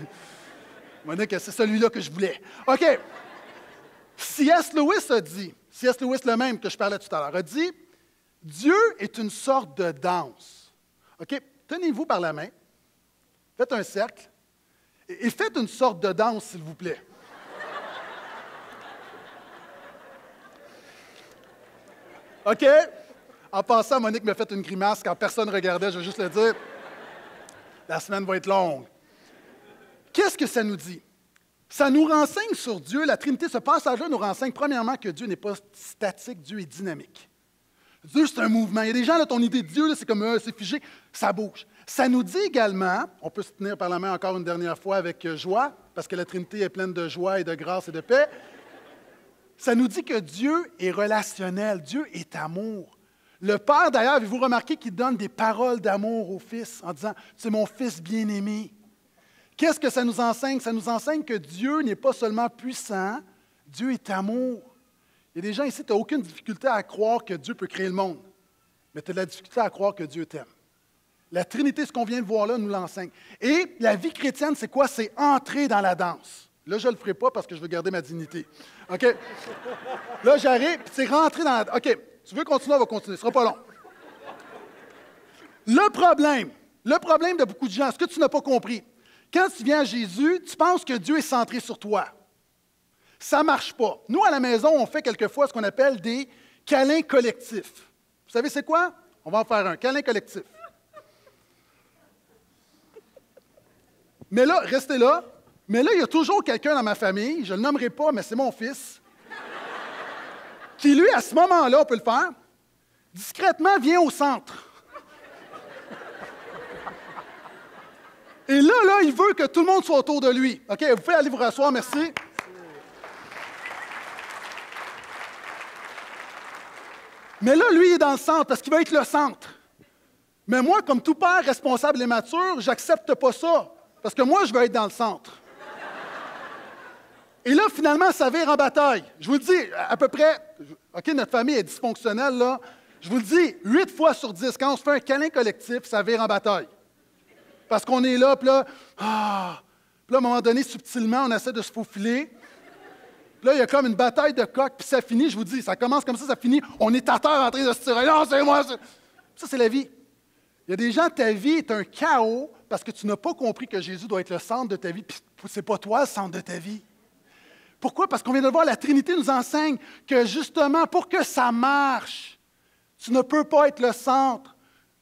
Monique, c'est celui-là que je voulais. OK. C.S. Lewis a dit, C.S. Lewis le même que je parlais tout à l'heure, a dit Dieu est une sorte de danse. OK? Tenez-vous par la main, faites un cercle, et faites une sorte de danse, s'il vous plaît. OK? En passant, Monique m'a fait une grimace quand personne ne regardait, je vais juste le dire. La semaine va être longue. Qu'est-ce que ça nous dit? Ça nous renseigne sur Dieu. La Trinité, ce passage-là nous renseigne premièrement que Dieu n'est pas statique, Dieu est dynamique. Dieu, c'est un mouvement. Il y a des gens, là, ton idée de Dieu, c'est comme euh, c'est figé, ça bouge. Ça nous dit également, on peut se tenir par la main encore une dernière fois avec euh, joie, parce que la Trinité est pleine de joie et de grâce et de paix. Ça nous dit que Dieu est relationnel, Dieu est amour. Le Père, d'ailleurs, avez-vous remarqué qu'il donne des paroles d'amour au Fils en disant C'est mon Fils bien-aimé. Qu'est-ce que ça nous enseigne? Ça nous enseigne que Dieu n'est pas seulement puissant, Dieu est amour. Il y a des gens ici, tu n'as aucune difficulté à croire que Dieu peut créer le monde, mais tu as de la difficulté à croire que Dieu t'aime. La Trinité, ce qu'on vient de voir là, nous l'enseigne. Et la vie chrétienne, c'est quoi? C'est entrer dans la danse. Là, je ne le ferai pas parce que je veux garder ma dignité. OK? Là, j'arrive, c'est rentrer dans la... OK, tu veux continuer, on va continuer. Ce ne sera pas long. Le problème, le problème de beaucoup de gens, ce que tu n'as pas compris, quand tu viens à Jésus, tu penses que Dieu est centré sur toi. Ça ne marche pas. Nous, à la maison, on fait quelquefois ce qu'on appelle des câlins collectifs. Vous savez, c'est quoi? On va en faire un. Câlin collectif. Mais là, restez là. Mais là, il y a toujours quelqu'un dans ma famille, je ne le nommerai pas, mais c'est mon fils, qui, lui, à ce moment-là, on peut le faire, discrètement vient au centre. Et là, là, il veut que tout le monde soit autour de lui. OK, vous pouvez aller vous rasseoir, merci. Mais là, lui, il est dans le centre parce qu'il veut être le centre. Mais moi, comme tout père responsable et mature, j'accepte pas ça. Parce que moi, je veux être dans le centre. Et là, finalement, ça vire en bataille. Je vous le dis, à peu près, OK, notre famille est dysfonctionnelle, là. Je vous le dis, huit fois sur dix, quand on se fait un câlin collectif, ça vire en bataille. Parce qu'on est là, puis là, ah, puis là, à un moment donné, subtilement, on essaie de se faufiler. Puis là, il y a comme une bataille de coq, puis ça finit, je vous dis, ça commence comme ça, ça finit, on est à terre en train de se tirer. Non, c'est moi! Ça, c'est la vie. Il y a des gens, ta vie est un chaos parce que tu n'as pas compris que Jésus doit être le centre de ta vie, puis ce n'est pas toi le centre de ta vie. Pourquoi? Parce qu'on vient de voir, la Trinité nous enseigne que justement, pour que ça marche, tu ne peux pas être le centre.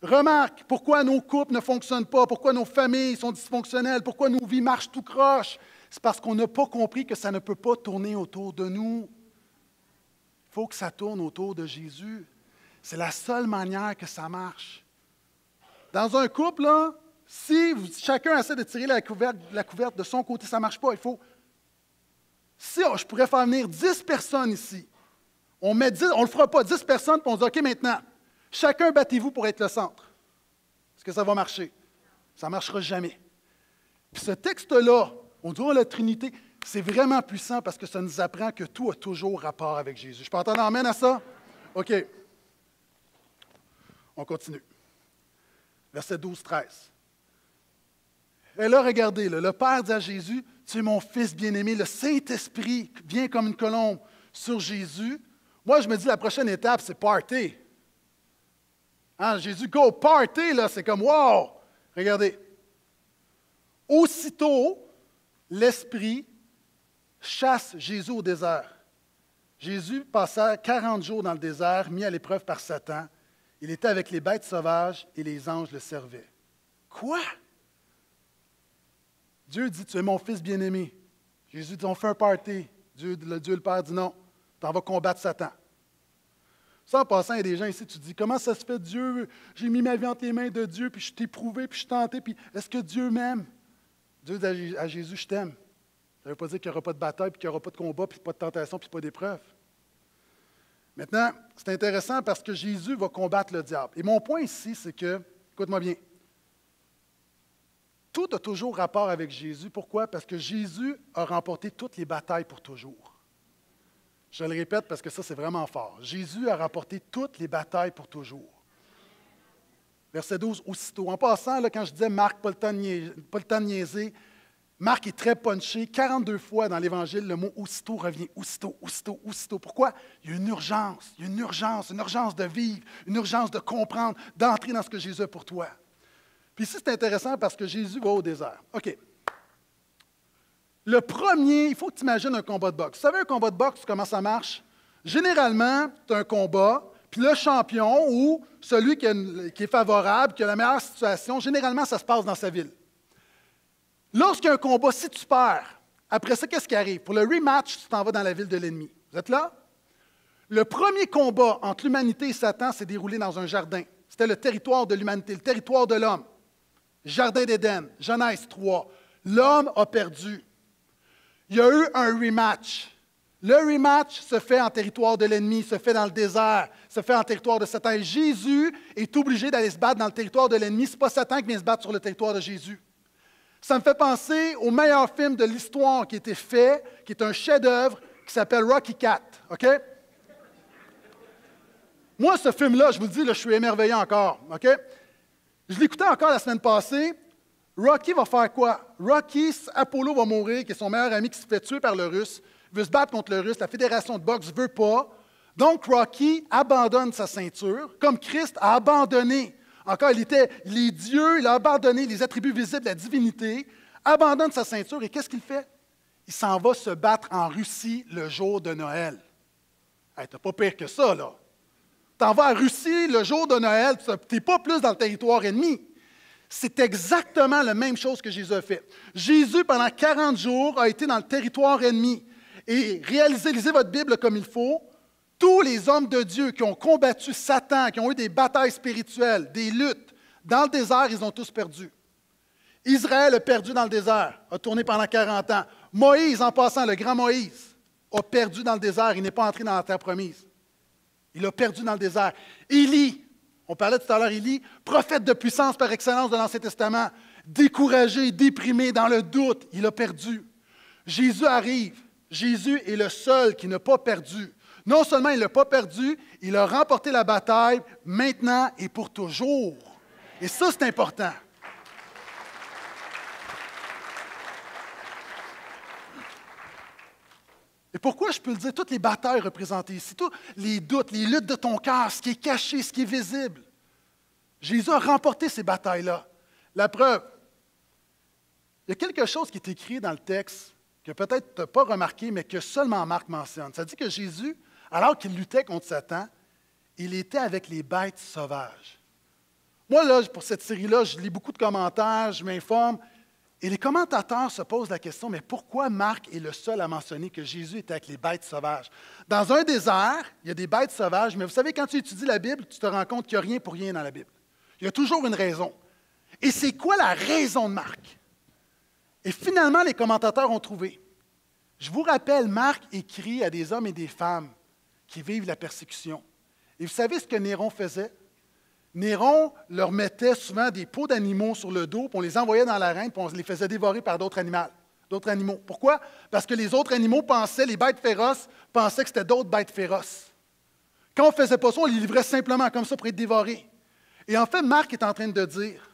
Remarque pourquoi nos couples ne fonctionnent pas, pourquoi nos familles sont dysfonctionnelles, pourquoi nos vies marchent tout croche? C'est parce qu'on n'a pas compris que ça ne peut pas tourner autour de nous. Il faut que ça tourne autour de Jésus. C'est la seule manière que ça marche. Dans un couple, Si chacun essaie de tirer la couverte, de son côté, ça ne marche pas. Il faut. Si je pourrais faire venir 10 personnes ici, on ne le fera pas, 10 personnes, puis on dit OK maintenant, chacun battez-vous pour être le centre. Est-ce que ça va marcher? Ça ne marchera jamais. Puis ce texte-là, on dit oh, la Trinité, c'est vraiment puissant parce que ça nous apprend que tout a toujours rapport avec Jésus. Je peux entendre amène à ça? OK. On continue. Verset 12, 13. Et là, regardez, le Père dit à Jésus, tu es mon fils bien-aimé, le Saint-Esprit vient comme une colombe sur Jésus. Moi, je me dis, la prochaine étape, c'est party. Hein, Jésus, go party, là, c'est comme, wow! Regardez. Aussitôt, l'Esprit chasse Jésus au désert. Jésus passa 40 jours dans le désert, mis à l'épreuve par Satan. Il était avec les bêtes sauvages et les anges le servaient. Quoi? Dieu dit, tu es mon fils bien-aimé. Jésus dit, on fait un party. Dieu, le Dieu le Père dit non, tu en vas combattre Satan. Ça, en passant, il y a des gens ici, tu dis, comment ça se fait, Dieu, j'ai mis ma vie entre les mains de Dieu, puis je t'ai prouvé, puis je t'ai tenté, puis est-ce que Dieu m'aime? Dieu dit à Jésus, je t'aime. Ça ne veut pas dire qu'il n'y aura pas de bataille, puis qu'il n'y aura pas de combat, puis pas de tentation, puis pas d'épreuve. Maintenant, c'est intéressant parce que Jésus va combattre le diable. Et mon point ici, c'est que, écoute-moi bien, tout a toujours rapport avec Jésus. Pourquoi? Parce que Jésus a remporté toutes les batailles pour toujours. Je le répète parce que ça, c'est vraiment fort. Jésus a remporté toutes les batailles pour toujours. Verset 12, aussitôt. En passant, là, quand je disais Marc, pas le Marc est très punché. 42 fois dans l'Évangile, le mot aussitôt revient. Aussitôt, aussitôt, aussitôt. Pourquoi? Il y a une urgence. Il y a une urgence, une urgence de vivre, une urgence de comprendre, d'entrer dans ce que Jésus a pour toi. Puis ici, c'est intéressant parce que Jésus va au désert. OK. Le premier, il faut que tu imagines un combat de boxe. Vous savez, un combat de boxe, comment ça marche? Généralement, tu as un combat, puis le champion ou celui qui, est favorable, qui a la meilleure situation, généralement, ça se passe dans sa ville. Lorsqu'il y a un combat, si tu perds, après ça, qu'est-ce qui arrive? Pour le rematch, tu t'en vas dans la ville de l'ennemi. Vous êtes là? Le premier combat entre l'humanité et Satan s'est déroulé dans un jardin. C'était le territoire de l'humanité, le territoire de l'homme. Jardin d'Éden, Genèse 3. L'homme a perdu. Il y a eu un rematch. Le rematch se fait en territoire de l'ennemi, se fait dans le désert, se fait en territoire de Satan. Jésus est obligé d'aller se battre dans le territoire de l'ennemi. Ce n'est pas Satan qui vient se battre sur le territoire de Jésus. Ça me fait penser au meilleur film de l'histoire qui a été fait, qui est un chef-d'œuvre, qui s'appelle Rocky Cat. OK? Moi, ce film-là, je vous dis, je suis émerveillé encore. OK? Je l'écoutais encore la semaine passée. Rocky va faire quoi? Rocky, Apollo va mourir, qui est son meilleur ami qui se fait tuer par le Russe, veut se battre contre le Russe, la fédération de boxe ne veut pas. Donc, Rocky abandonne sa ceinture, comme Christ a abandonné. Encore, il était les dieux, il a abandonné les attributs visibles de la divinité, abandonne sa ceinture et qu'est-ce qu'il fait? Il s'en va se battre en Russie le jour de Noël. Hey, T'as pas pire que ça, là t'en vas à Russie le jour de Noël, tu n'es pas plus dans le territoire ennemi. C'est exactement la même chose que Jésus a fait. Jésus, pendant 40 jours, a été dans le territoire ennemi. Et réalisez, lisez votre Bible comme il faut. Tous les hommes de Dieu qui ont combattu Satan, qui ont eu des batailles spirituelles, des luttes, dans le désert, ils ont tous perdu. Israël a perdu dans le désert, a tourné pendant 40 ans. Moïse, en passant, le grand Moïse, a perdu dans le désert, il n'est pas entré dans la terre promise. Il a perdu dans le désert. Élie, on parlait tout à l'heure, Élie, prophète de puissance par excellence de l'Ancien Testament, découragé, déprimé, dans le doute, il a perdu. Jésus arrive. Jésus est le seul qui n'a pas perdu. Non seulement il n'a pas perdu, il a remporté la bataille maintenant et pour toujours. Et ça, c'est important. Et pourquoi je peux le dire, toutes les batailles représentées ici, tous les doutes, les luttes de ton cœur, ce qui est caché, ce qui est visible. Jésus a remporté ces batailles-là. La preuve, il y a quelque chose qui est écrit dans le texte que peut-être tu n'as pas remarqué, mais que seulement Marc mentionne. Ça dit que Jésus, alors qu'il luttait contre Satan, il était avec les bêtes sauvages. Moi, là, pour cette série-là, je lis beaucoup de commentaires, je m'informe. Et les commentateurs se posent la question, mais pourquoi Marc est le seul à mentionner que Jésus était avec les bêtes sauvages? Dans un désert, il y a des bêtes sauvages, mais vous savez, quand tu étudies la Bible, tu te rends compte qu'il n'y a rien pour rien dans la Bible. Il y a toujours une raison. Et c'est quoi la raison de Marc? Et finalement, les commentateurs ont trouvé. Je vous rappelle, Marc écrit à des hommes et des femmes qui vivent la persécution. Et vous savez ce que Néron faisait? Néron leur mettait souvent des peaux d'animaux sur le dos, puis on les envoyait dans l'arène, puis on les faisait dévorer par d'autres animaux. D'autres animaux. Pourquoi? Parce que les autres animaux pensaient, les bêtes féroces pensaient que c'était d'autres bêtes féroces. Quand on ne faisait pas ça, on les livrait simplement comme ça pour être dévorés. Et en fait, Marc est en train de dire,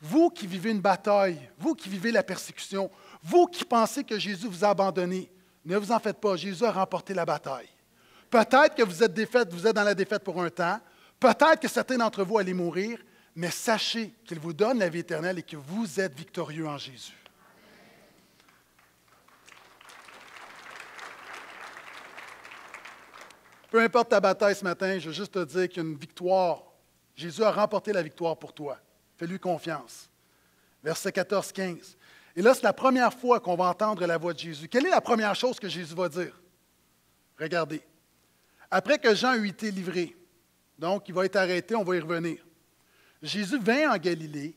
vous qui vivez une bataille, vous qui vivez la persécution, vous qui pensez que Jésus vous a abandonné, ne vous en faites pas, Jésus a remporté la bataille. Peut-être que vous êtes défaite, vous êtes dans la défaite pour un temps, Peut-être que certains d'entre vous allaient mourir, mais sachez qu'il vous donne la vie éternelle et que vous êtes victorieux en Jésus. Peu importe ta bataille ce matin, je veux juste te dire qu'il victoire. Jésus a remporté la victoire pour toi. Fais-lui confiance. Verset 14-15. Et là, c'est la première fois qu'on va entendre la voix de Jésus. Quelle est la première chose que Jésus va dire? Regardez. Après que Jean eut été livré, donc, il va être arrêté, on va y revenir. Jésus vint en Galilée,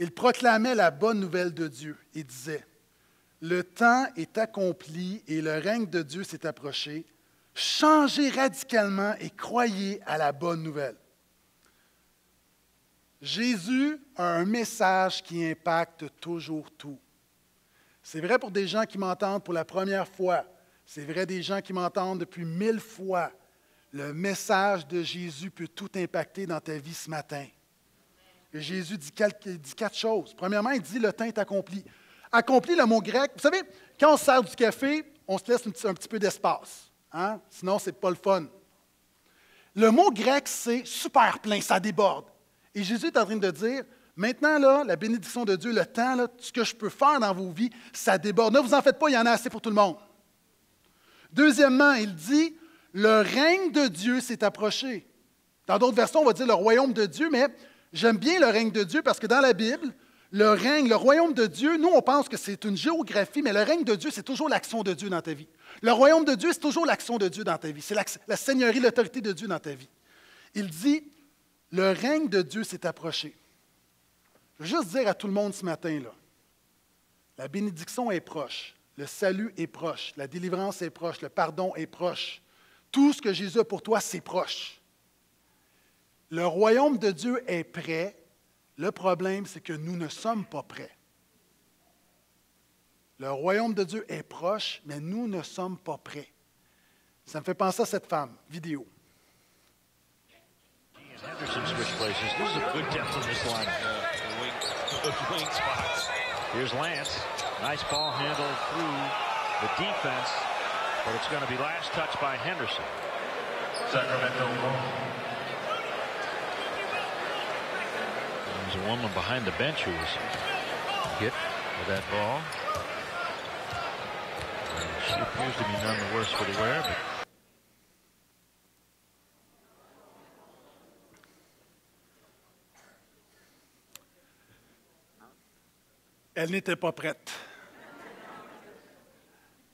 il proclamait la bonne nouvelle de Dieu et disait, Le temps est accompli et le règne de Dieu s'est approché. Changez radicalement et croyez à la bonne nouvelle. Jésus a un message qui impacte toujours tout. C'est vrai pour des gens qui m'entendent pour la première fois. C'est vrai des gens qui m'entendent depuis mille fois le message de Jésus peut tout impacter dans ta vie ce matin. Et Jésus dit, quatre choses. Premièrement, il dit le temps est accompli. Accompli, le mot grec. Vous savez, quand on sert du café, on se laisse un petit, peu d'espace. Hein? Sinon, ce n'est pas le fun. Le mot grec, c'est super plein, ça déborde. Et Jésus est en train de dire, maintenant, là, la bénédiction de Dieu, le temps, là, ce que je peux faire dans vos vies, ça déborde. Ne vous en faites pas, il y en a assez pour tout le monde. Deuxièmement, il dit, le règne de Dieu s'est approché. Dans d'autres versions, on va dire le royaume de Dieu, mais j'aime bien le règne de Dieu parce que dans la Bible, le règne, le royaume de Dieu, nous, on pense que c'est une géographie, mais le règne de Dieu, c'est toujours l'action de Dieu dans ta vie. Le royaume de Dieu, c'est toujours l'action de Dieu dans ta vie. C'est la, seigneurie, l'autorité de Dieu dans ta vie. Il dit, le règne de Dieu s'est approché. Je veux juste dire à tout le monde ce matin, là, la bénédiction est proche, le salut est proche, la délivrance est proche, le pardon est proche. Tout ce que Jésus a pour toi, c'est proche. Le royaume de Dieu est prêt. Le problème, c'est que nous ne sommes pas prêts. Le royaume de Dieu est proche, mais nous ne sommes pas prêts. Ça me fait penser à cette femme. Vidéo. Here's Lance. Nice ball handled through the defense. But it's going to be last touch by Henderson. Sacramento There's a woman behind the bench who was hit with that ball. And she appears to be none the worse for the wear. But Elle n'était pas prête.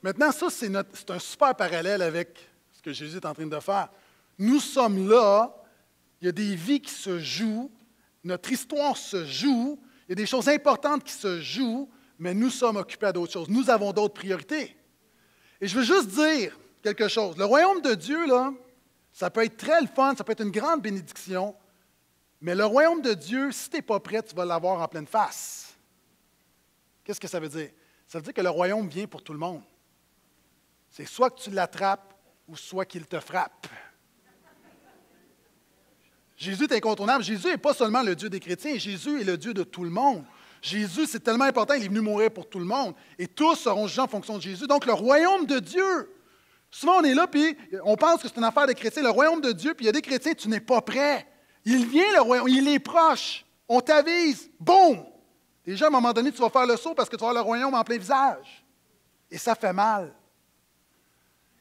Maintenant, ça, c'est un super parallèle avec ce que Jésus est en train de faire. Nous sommes là, il y a des vies qui se jouent, notre histoire se joue, il y a des choses importantes qui se jouent, mais nous sommes occupés à d'autres choses. Nous avons d'autres priorités. Et je veux juste dire quelque chose. Le royaume de Dieu, là, ça peut être très le fun, ça peut être une grande bénédiction, mais le royaume de Dieu, si tu n'es pas prêt, tu vas l'avoir en pleine face. Qu'est-ce que ça veut dire? Ça veut dire que le royaume vient pour tout le monde. C'est soit que tu l'attrapes ou soit qu'il te frappe. Jésus est incontournable. Jésus n'est pas seulement le Dieu des chrétiens, Jésus est le Dieu de tout le monde. Jésus, c'est tellement important, il est venu mourir pour tout le monde. Et tous seront jugés en fonction de Jésus. Donc, le royaume de Dieu. Souvent, on est là, puis on pense que c'est une affaire de chrétiens. Le royaume de Dieu, puis il y a des chrétiens, tu n'es pas prêt. Il vient, le royaume, il est proche. On t'avise. Boum! Déjà, à un moment donné, tu vas faire le saut parce que tu vas avoir le royaume en plein visage. Et ça fait mal.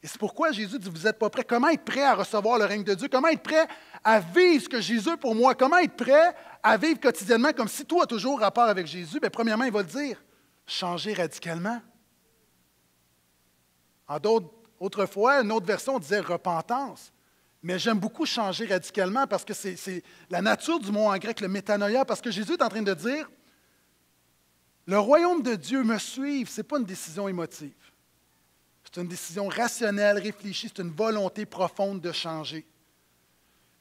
Et c'est pourquoi Jésus dit, vous n'êtes pas prêt. Comment être prêt à recevoir le règne de Dieu? Comment être prêt à vivre ce que Jésus est pour moi? Comment être prêt à vivre quotidiennement comme si a toujours rapport avec Jésus? Bien, premièrement, il va le dire, changer radicalement. En d'autres, autrefois, une autre version disait repentance. Mais j'aime beaucoup changer radicalement parce que c'est la nature du mot en grec, le métanoïa, parce que Jésus est en train de dire le royaume de Dieu me suivre, ce n'est pas une décision émotive. C'est une décision rationnelle, réfléchie, c'est une volonté profonde de changer.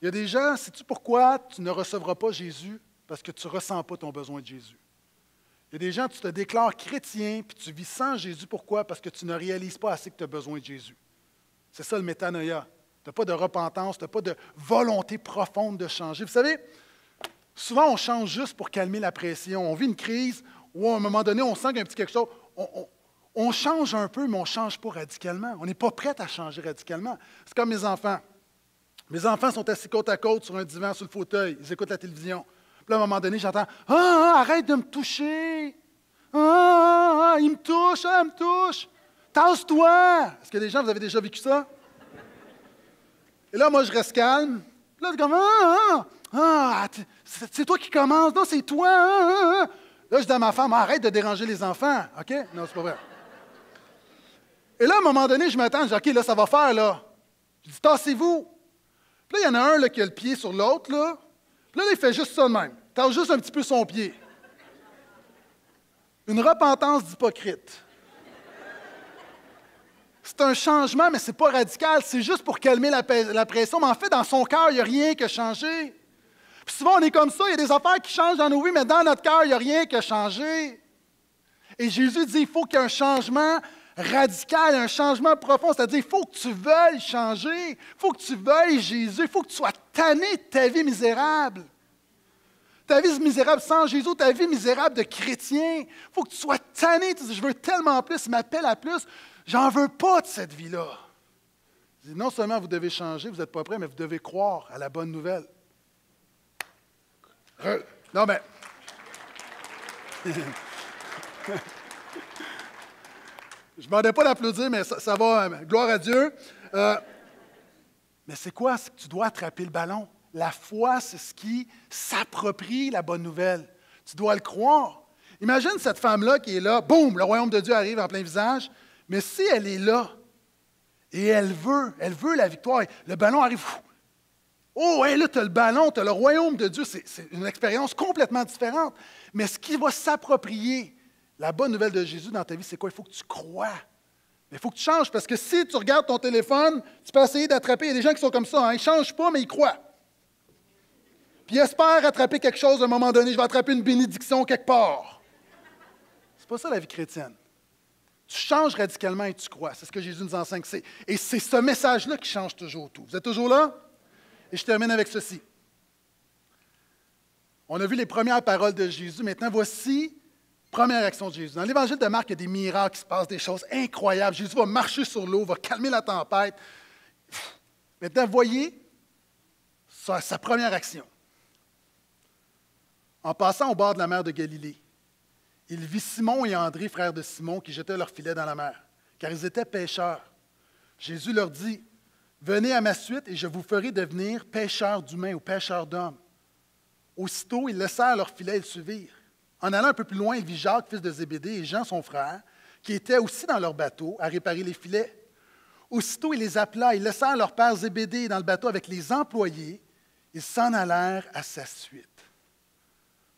Il y a des gens, sais-tu pourquoi tu ne recevras pas Jésus? Parce que tu ne ressens pas ton besoin de Jésus. Il y a des gens, tu te déclares chrétien, puis tu vis sans Jésus. Pourquoi? Parce que tu ne réalises pas assez que tu as besoin de Jésus. C'est ça le métanoïa. Tu n'as pas de repentance, tu n'as pas de volonté profonde de changer. Vous savez, souvent on change juste pour calmer la pression. On vit une crise, ou à un moment donné, on sent qu'il y a un petit quelque chose. Change un peu, mais on ne change pas radicalement. On n'est pas prêt à changer radicalement. C'est comme mes enfants. Mes enfants sont assis côte à côte sur un divan, sur le fauteuil. Ils écoutent la télévision. Puis à un moment donné, j'entends ah, ah, arrête de me toucher. Ah, ah, ah il me touche, ah, il me touche. Tasse-toi. Est-ce que des gens, vous avez déjà vécu ça? Et là, moi, je reste calme. Là, c'est comme Ah, ah, ah c'est toi qui commence. Non, c'est toi. Là, je dis à ma femme, arrête de déranger les enfants. OK? Non, c'est pas vrai. Et là, à un moment donné, je m'attends, je dis, OK, là, ça va faire, là. Je dis, tassez-vous. Puis là, il y en a un là, qui a le pied sur l'autre, là. Puis là, il fait juste ça de même. Tasse juste un petit peu son pied. Une repentance d'hypocrite. C'est un changement, mais ce n'est pas radical. C'est juste pour calmer la, pression. Mais en fait, dans son cœur, il n'y a rien qui a changé. Puis souvent, on est comme ça, il y a des affaires qui changent dans nos vies, mais dans notre cœur, il n'y a rien qui a changé. Et Jésus dit, il faut qu'il y ait un changement radical, un changement profond. C'est-à-dire, il faut que tu veuilles changer. Il faut que tu veuilles Jésus. Il faut que tu sois tanné de ta vie misérable. Ta vie misérable sans Jésus, ta vie misérable de chrétien. Il faut que tu sois tanné. Tu dis, je veux tellement plus, il m'appelle à plus. J'en veux pas de cette vie-là. Non seulement vous devez changer, vous n'êtes pas prêt, mais vous devez croire à la bonne nouvelle. Non, mais. Je ne demandais pas d'applaudir, mais ça, va. Euh, gloire à Dieu. Euh, mais c'est quoi? Tu dois attraper le ballon. La foi, c'est ce qui s'approprie la bonne nouvelle. Tu dois le croire. Imagine cette femme-là qui est là, boum, le royaume de Dieu arrive en plein visage. Mais si elle est là et elle veut, elle veut la victoire, le ballon arrive, Oh, ouais, là, tu as le ballon, tu as le royaume de Dieu. C'est une expérience complètement différente. Mais ce qui va s'approprier la bonne nouvelle de Jésus dans ta vie, c'est quoi? Il faut que tu crois. Mais il faut que tu changes parce que si tu regardes ton téléphone, tu peux essayer d'attraper. Il y a des gens qui sont comme ça. Hein, ils ne changent pas, mais ils croient. Puis ils espèrent attraper quelque chose à un moment donné. Je vais attraper une bénédiction quelque part. C'est pas ça la vie chrétienne. Tu changes radicalement et tu crois. C'est ce que Jésus nous enseigne. Et c'est ce message-là qui change toujours tout. Vous êtes toujours là? Et je termine avec ceci. On a vu les premières paroles de Jésus. Maintenant, voici première action de Jésus. Dans l'évangile de Marc, il y a des miracles qui se passent, des choses incroyables. Jésus va marcher sur l'eau, va calmer la tempête. Maintenant, voyez sa, sa première action. En passant au bord de la mer de Galilée, il vit Simon et André, frères de Simon, qui jetaient leur filet dans la mer, car ils étaient pêcheurs. Jésus leur dit, Venez à ma suite et je vous ferai devenir pêcheurs d'humains ou pêcheurs d'hommes. Aussitôt, ils laissèrent leur filet et le suivirent. En allant un peu plus loin, il vit Jacques, fils de Zébédée, et Jean, son frère, qui étaient aussi dans leur bateau à réparer les filets. Aussitôt, il les appela, ils laissèrent leur père Zébédée dans le bateau avec les employés. Ils s'en allèrent à sa suite.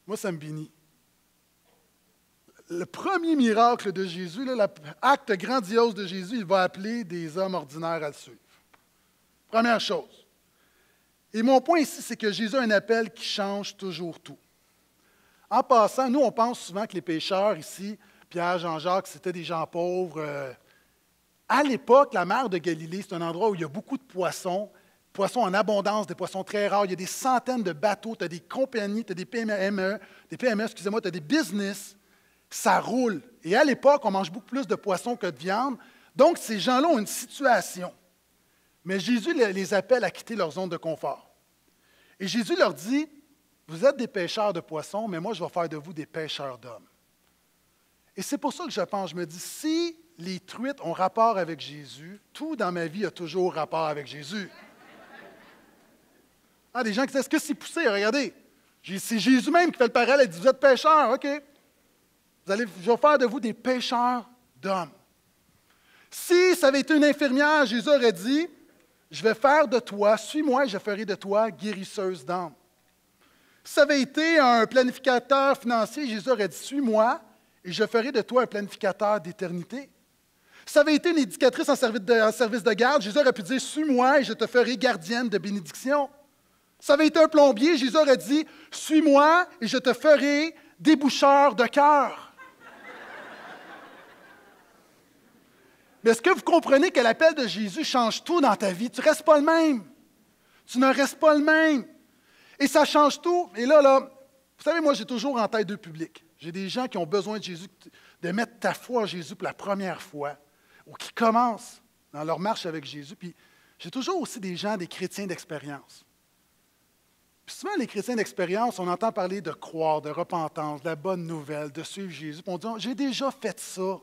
Moi, ça me bénit. Le premier miracle de Jésus, l'acte grandiose de Jésus, il va appeler des hommes ordinaires à le suivre. Première chose. Et mon point ici, c'est que Jésus a un appel qui change toujours tout. En passant, nous, on pense souvent que les pécheurs ici, Pierre, Jean-Jacques, c'était des gens pauvres. Euh, à l'époque, la mer de Galilée, c'est un endroit où il y a beaucoup de poissons, poissons en abondance, des poissons très rares. Il y a des centaines de bateaux, tu as des compagnies, tu as des PME, des PME, excusez-moi, tu as des business. Ça roule. Et à l'époque, on mange beaucoup plus de poissons que de viande. Donc, ces gens-là ont une situation. Mais Jésus les appelle à quitter leur zone de confort. Et Jésus leur dit, vous êtes des pêcheurs de poissons, mais moi je vais faire de vous des pêcheurs d'hommes. Et c'est pour ça que je pense, je me dis, si les truites ont rapport avec Jésus, tout dans ma vie a toujours rapport avec Jésus. Ah, des gens qui disent, est-ce que c'est poussé? Regardez, c'est Jésus même qui fait le parallèle, il dit, vous êtes pêcheurs, OK. Vous allez, je vais faire de vous des pêcheurs d'hommes. Si ça avait été une infirmière, Jésus aurait dit, je vais faire de toi, suis-moi je ferai de toi guérisseuse d'âme. Ça avait été un planificateur financier, Jésus aurait dit, suis-moi et je ferai de toi un planificateur d'éternité. Ça avait été une éducatrice en service de, garde, Jésus aurait pu dire, suis-moi et je te ferai gardienne de bénédiction. Ça avait été un plombier, Jésus aurait dit, suis-moi et je te ferai déboucheur de cœur. Mais est-ce que vous comprenez que l'appel de Jésus change tout dans ta vie? Tu ne restes pas le même. Tu ne restes pas le même. Et ça change tout. Et là, là, vous savez, moi, j'ai toujours en tête deux publics. J'ai des gens qui ont besoin de Jésus, de mettre ta foi en Jésus pour la première fois, ou qui commencent dans leur marche avec Jésus. Puis j'ai toujours aussi des gens, des chrétiens d'expérience. Puis souvent, les chrétiens d'expérience, on entend parler de croire, de repentance, de la bonne nouvelle, de suivre Jésus. Puis on dit, j'ai déjà fait ça.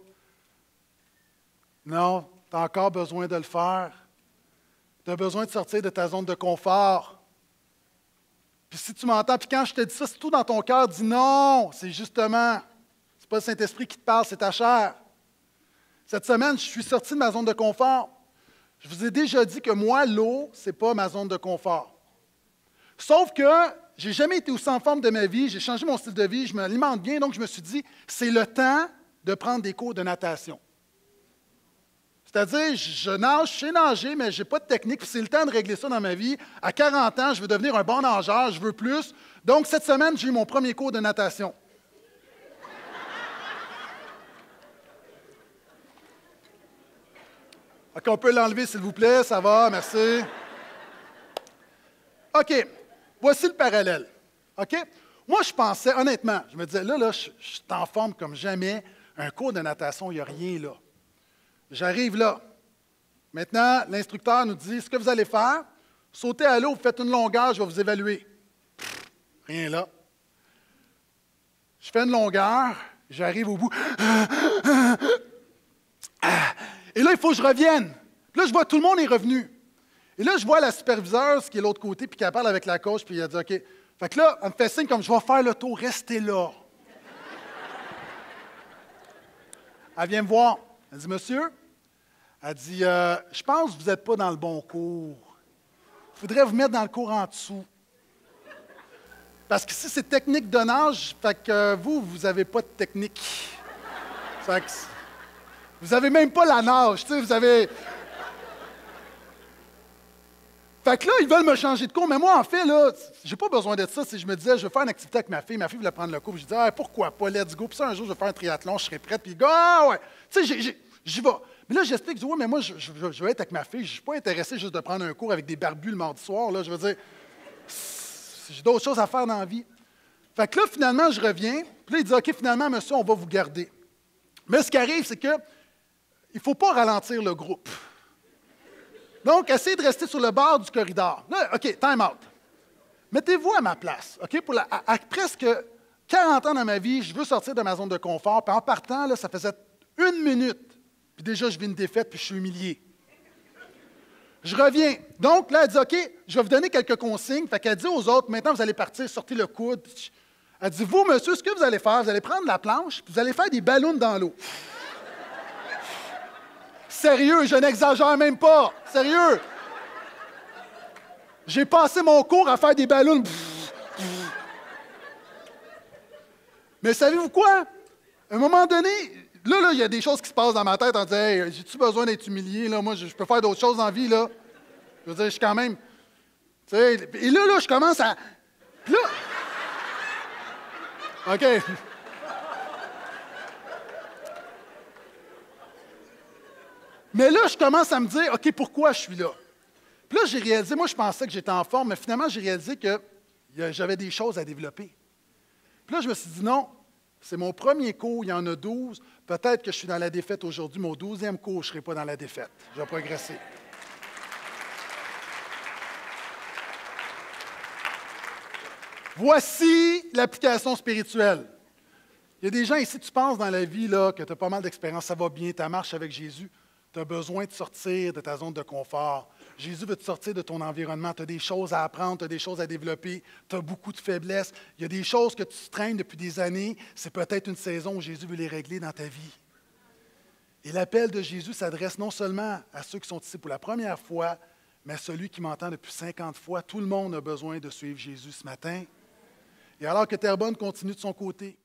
Non, tu as encore besoin de le faire. Tu as besoin de sortir de ta zone de confort. Si tu m'entends, puis quand je te dis ça, c'est tout dans ton cœur, dis non, c'est justement, c'est pas le Saint-Esprit qui te parle, c'est ta chair. Cette semaine, je suis sorti de ma zone de confort. Je vous ai déjà dit que moi, l'eau, ce n'est pas ma zone de confort. Sauf que je n'ai jamais été aussi en forme de ma vie, j'ai changé mon style de vie, je m'alimente bien, donc je me suis dit, c'est le temps de prendre des cours de natation. C'est-à-dire, je nage, je sais nager, mais je n'ai pas de technique, c'est le temps de régler ça dans ma vie. À 40 ans, je veux devenir un bon nageur, je veux plus. Donc, cette semaine, j'ai eu mon premier cours de natation. OK, on peut l'enlever, s'il vous plaît, ça va, merci. OK, voici le parallèle. OK? Moi, je pensais, honnêtement, je me disais, là, là, je, je suis en forme comme jamais. Un cours de natation, il n'y a rien là. J'arrive là. Maintenant, l'instructeur nous dit ce que vous allez faire. Sautez à l'eau, vous faites une longueur, je vais vous évaluer. rien là. Je fais une longueur, j'arrive au bout. Et là, il faut que je revienne. là, je vois tout le monde est revenu. Et là, je vois la superviseure, qui est l'autre côté, puis qui parle avec la coach, puis elle dit OK. Fait que là, elle me fait signe comme je vais faire le tour, restez là. Elle vient me voir. Elle dit Monsieur, elle dit euh, Je pense que vous n'êtes pas dans le bon cours. Il faudrait vous mettre dans le cours en dessous. Parce que si c'est technique de nage, fait que vous, vous n'avez pas de technique. vous n'avez même pas la nage, tu sais, vous avez. Fait que là, ils veulent me changer de cours, mais moi, en fait, là, j'ai pas besoin de ça. Si je me disais, je vais faire une activité avec ma fille, ma fille voulait prendre le cours, je disais, ah, pourquoi pas, let's go. Puis ça, un jour, je vais faire un triathlon, je serai prête, puis gars, ah, ouais. Tu sais, j'y vais. Mais là, j'explique, je dis, mais moi, je, vais être avec ma fille, je suis pas intéressé juste de prendre un cours avec des barbus le mardi soir. Là, je veux dire, j'ai d'autres choses à faire dans la vie. Fait que là, finalement, je reviens, puis là, il dit, OK, finalement, monsieur, on va vous garder. Mais ce qui arrive, c'est que il faut pas ralentir le groupe. Donc, essayez de rester sur le bord du corridor. Là, OK, time out. Mettez-vous à ma place. OK? Pour la, à, presque 40 ans dans ma vie, je veux sortir de ma zone de confort. Puis en partant, là, ça faisait une minute puis déjà, je vis une défaite, puis je suis humilié. Je reviens. Donc, là, elle dit, OK, je vais vous donner quelques consignes. Fait qu'elle dit aux autres, maintenant, vous allez partir, sortez le coude. Elle dit, vous, monsieur, ce que vous allez faire, vous allez prendre la planche, puis vous allez faire des ballons dans l'eau. Sérieux, je n'exagère même pas. Sérieux. J'ai passé mon cours à faire des ballons. Mais savez-vous quoi? À un moment donné, Là, là, il y a des choses qui se passent dans ma tête en disant Hey, j'ai-tu besoin d'être humilié? Là? Moi, je, peux faire d'autres choses en vie. Là. Je veux dire, je suis quand même. et là, là, je commence à. Là. OK. Mais là, je commence à me dire OK, pourquoi je suis là? Puis là, j'ai réalisé, moi, je pensais que j'étais en forme, mais finalement, j'ai réalisé que j'avais des choses à développer. Puis là, je me suis dit non, c'est mon premier cours, il y en a douze. Peut-être que je suis dans la défaite aujourd'hui, au douzième cours, je ne serai pas dans la défaite. Je vais progresser. Voici l'application spirituelle. Il y a des gens ici, tu penses dans la vie là, que tu as pas mal d'expérience, ça va bien, ta marche avec Jésus. Tu as besoin de sortir de ta zone de confort. Jésus veut te sortir de ton environnement. Tu as des choses à apprendre, tu as des choses à développer, tu as beaucoup de faiblesses. Il y a des choses que tu traînes depuis des années. C'est peut-être une saison où Jésus veut les régler dans ta vie. Et l'appel de Jésus s'adresse non seulement à ceux qui sont ici pour la première fois, mais celui qui m'entend depuis 50 fois, tout le monde a besoin de suivre Jésus ce matin. Et alors que Terrebonne continue de son côté,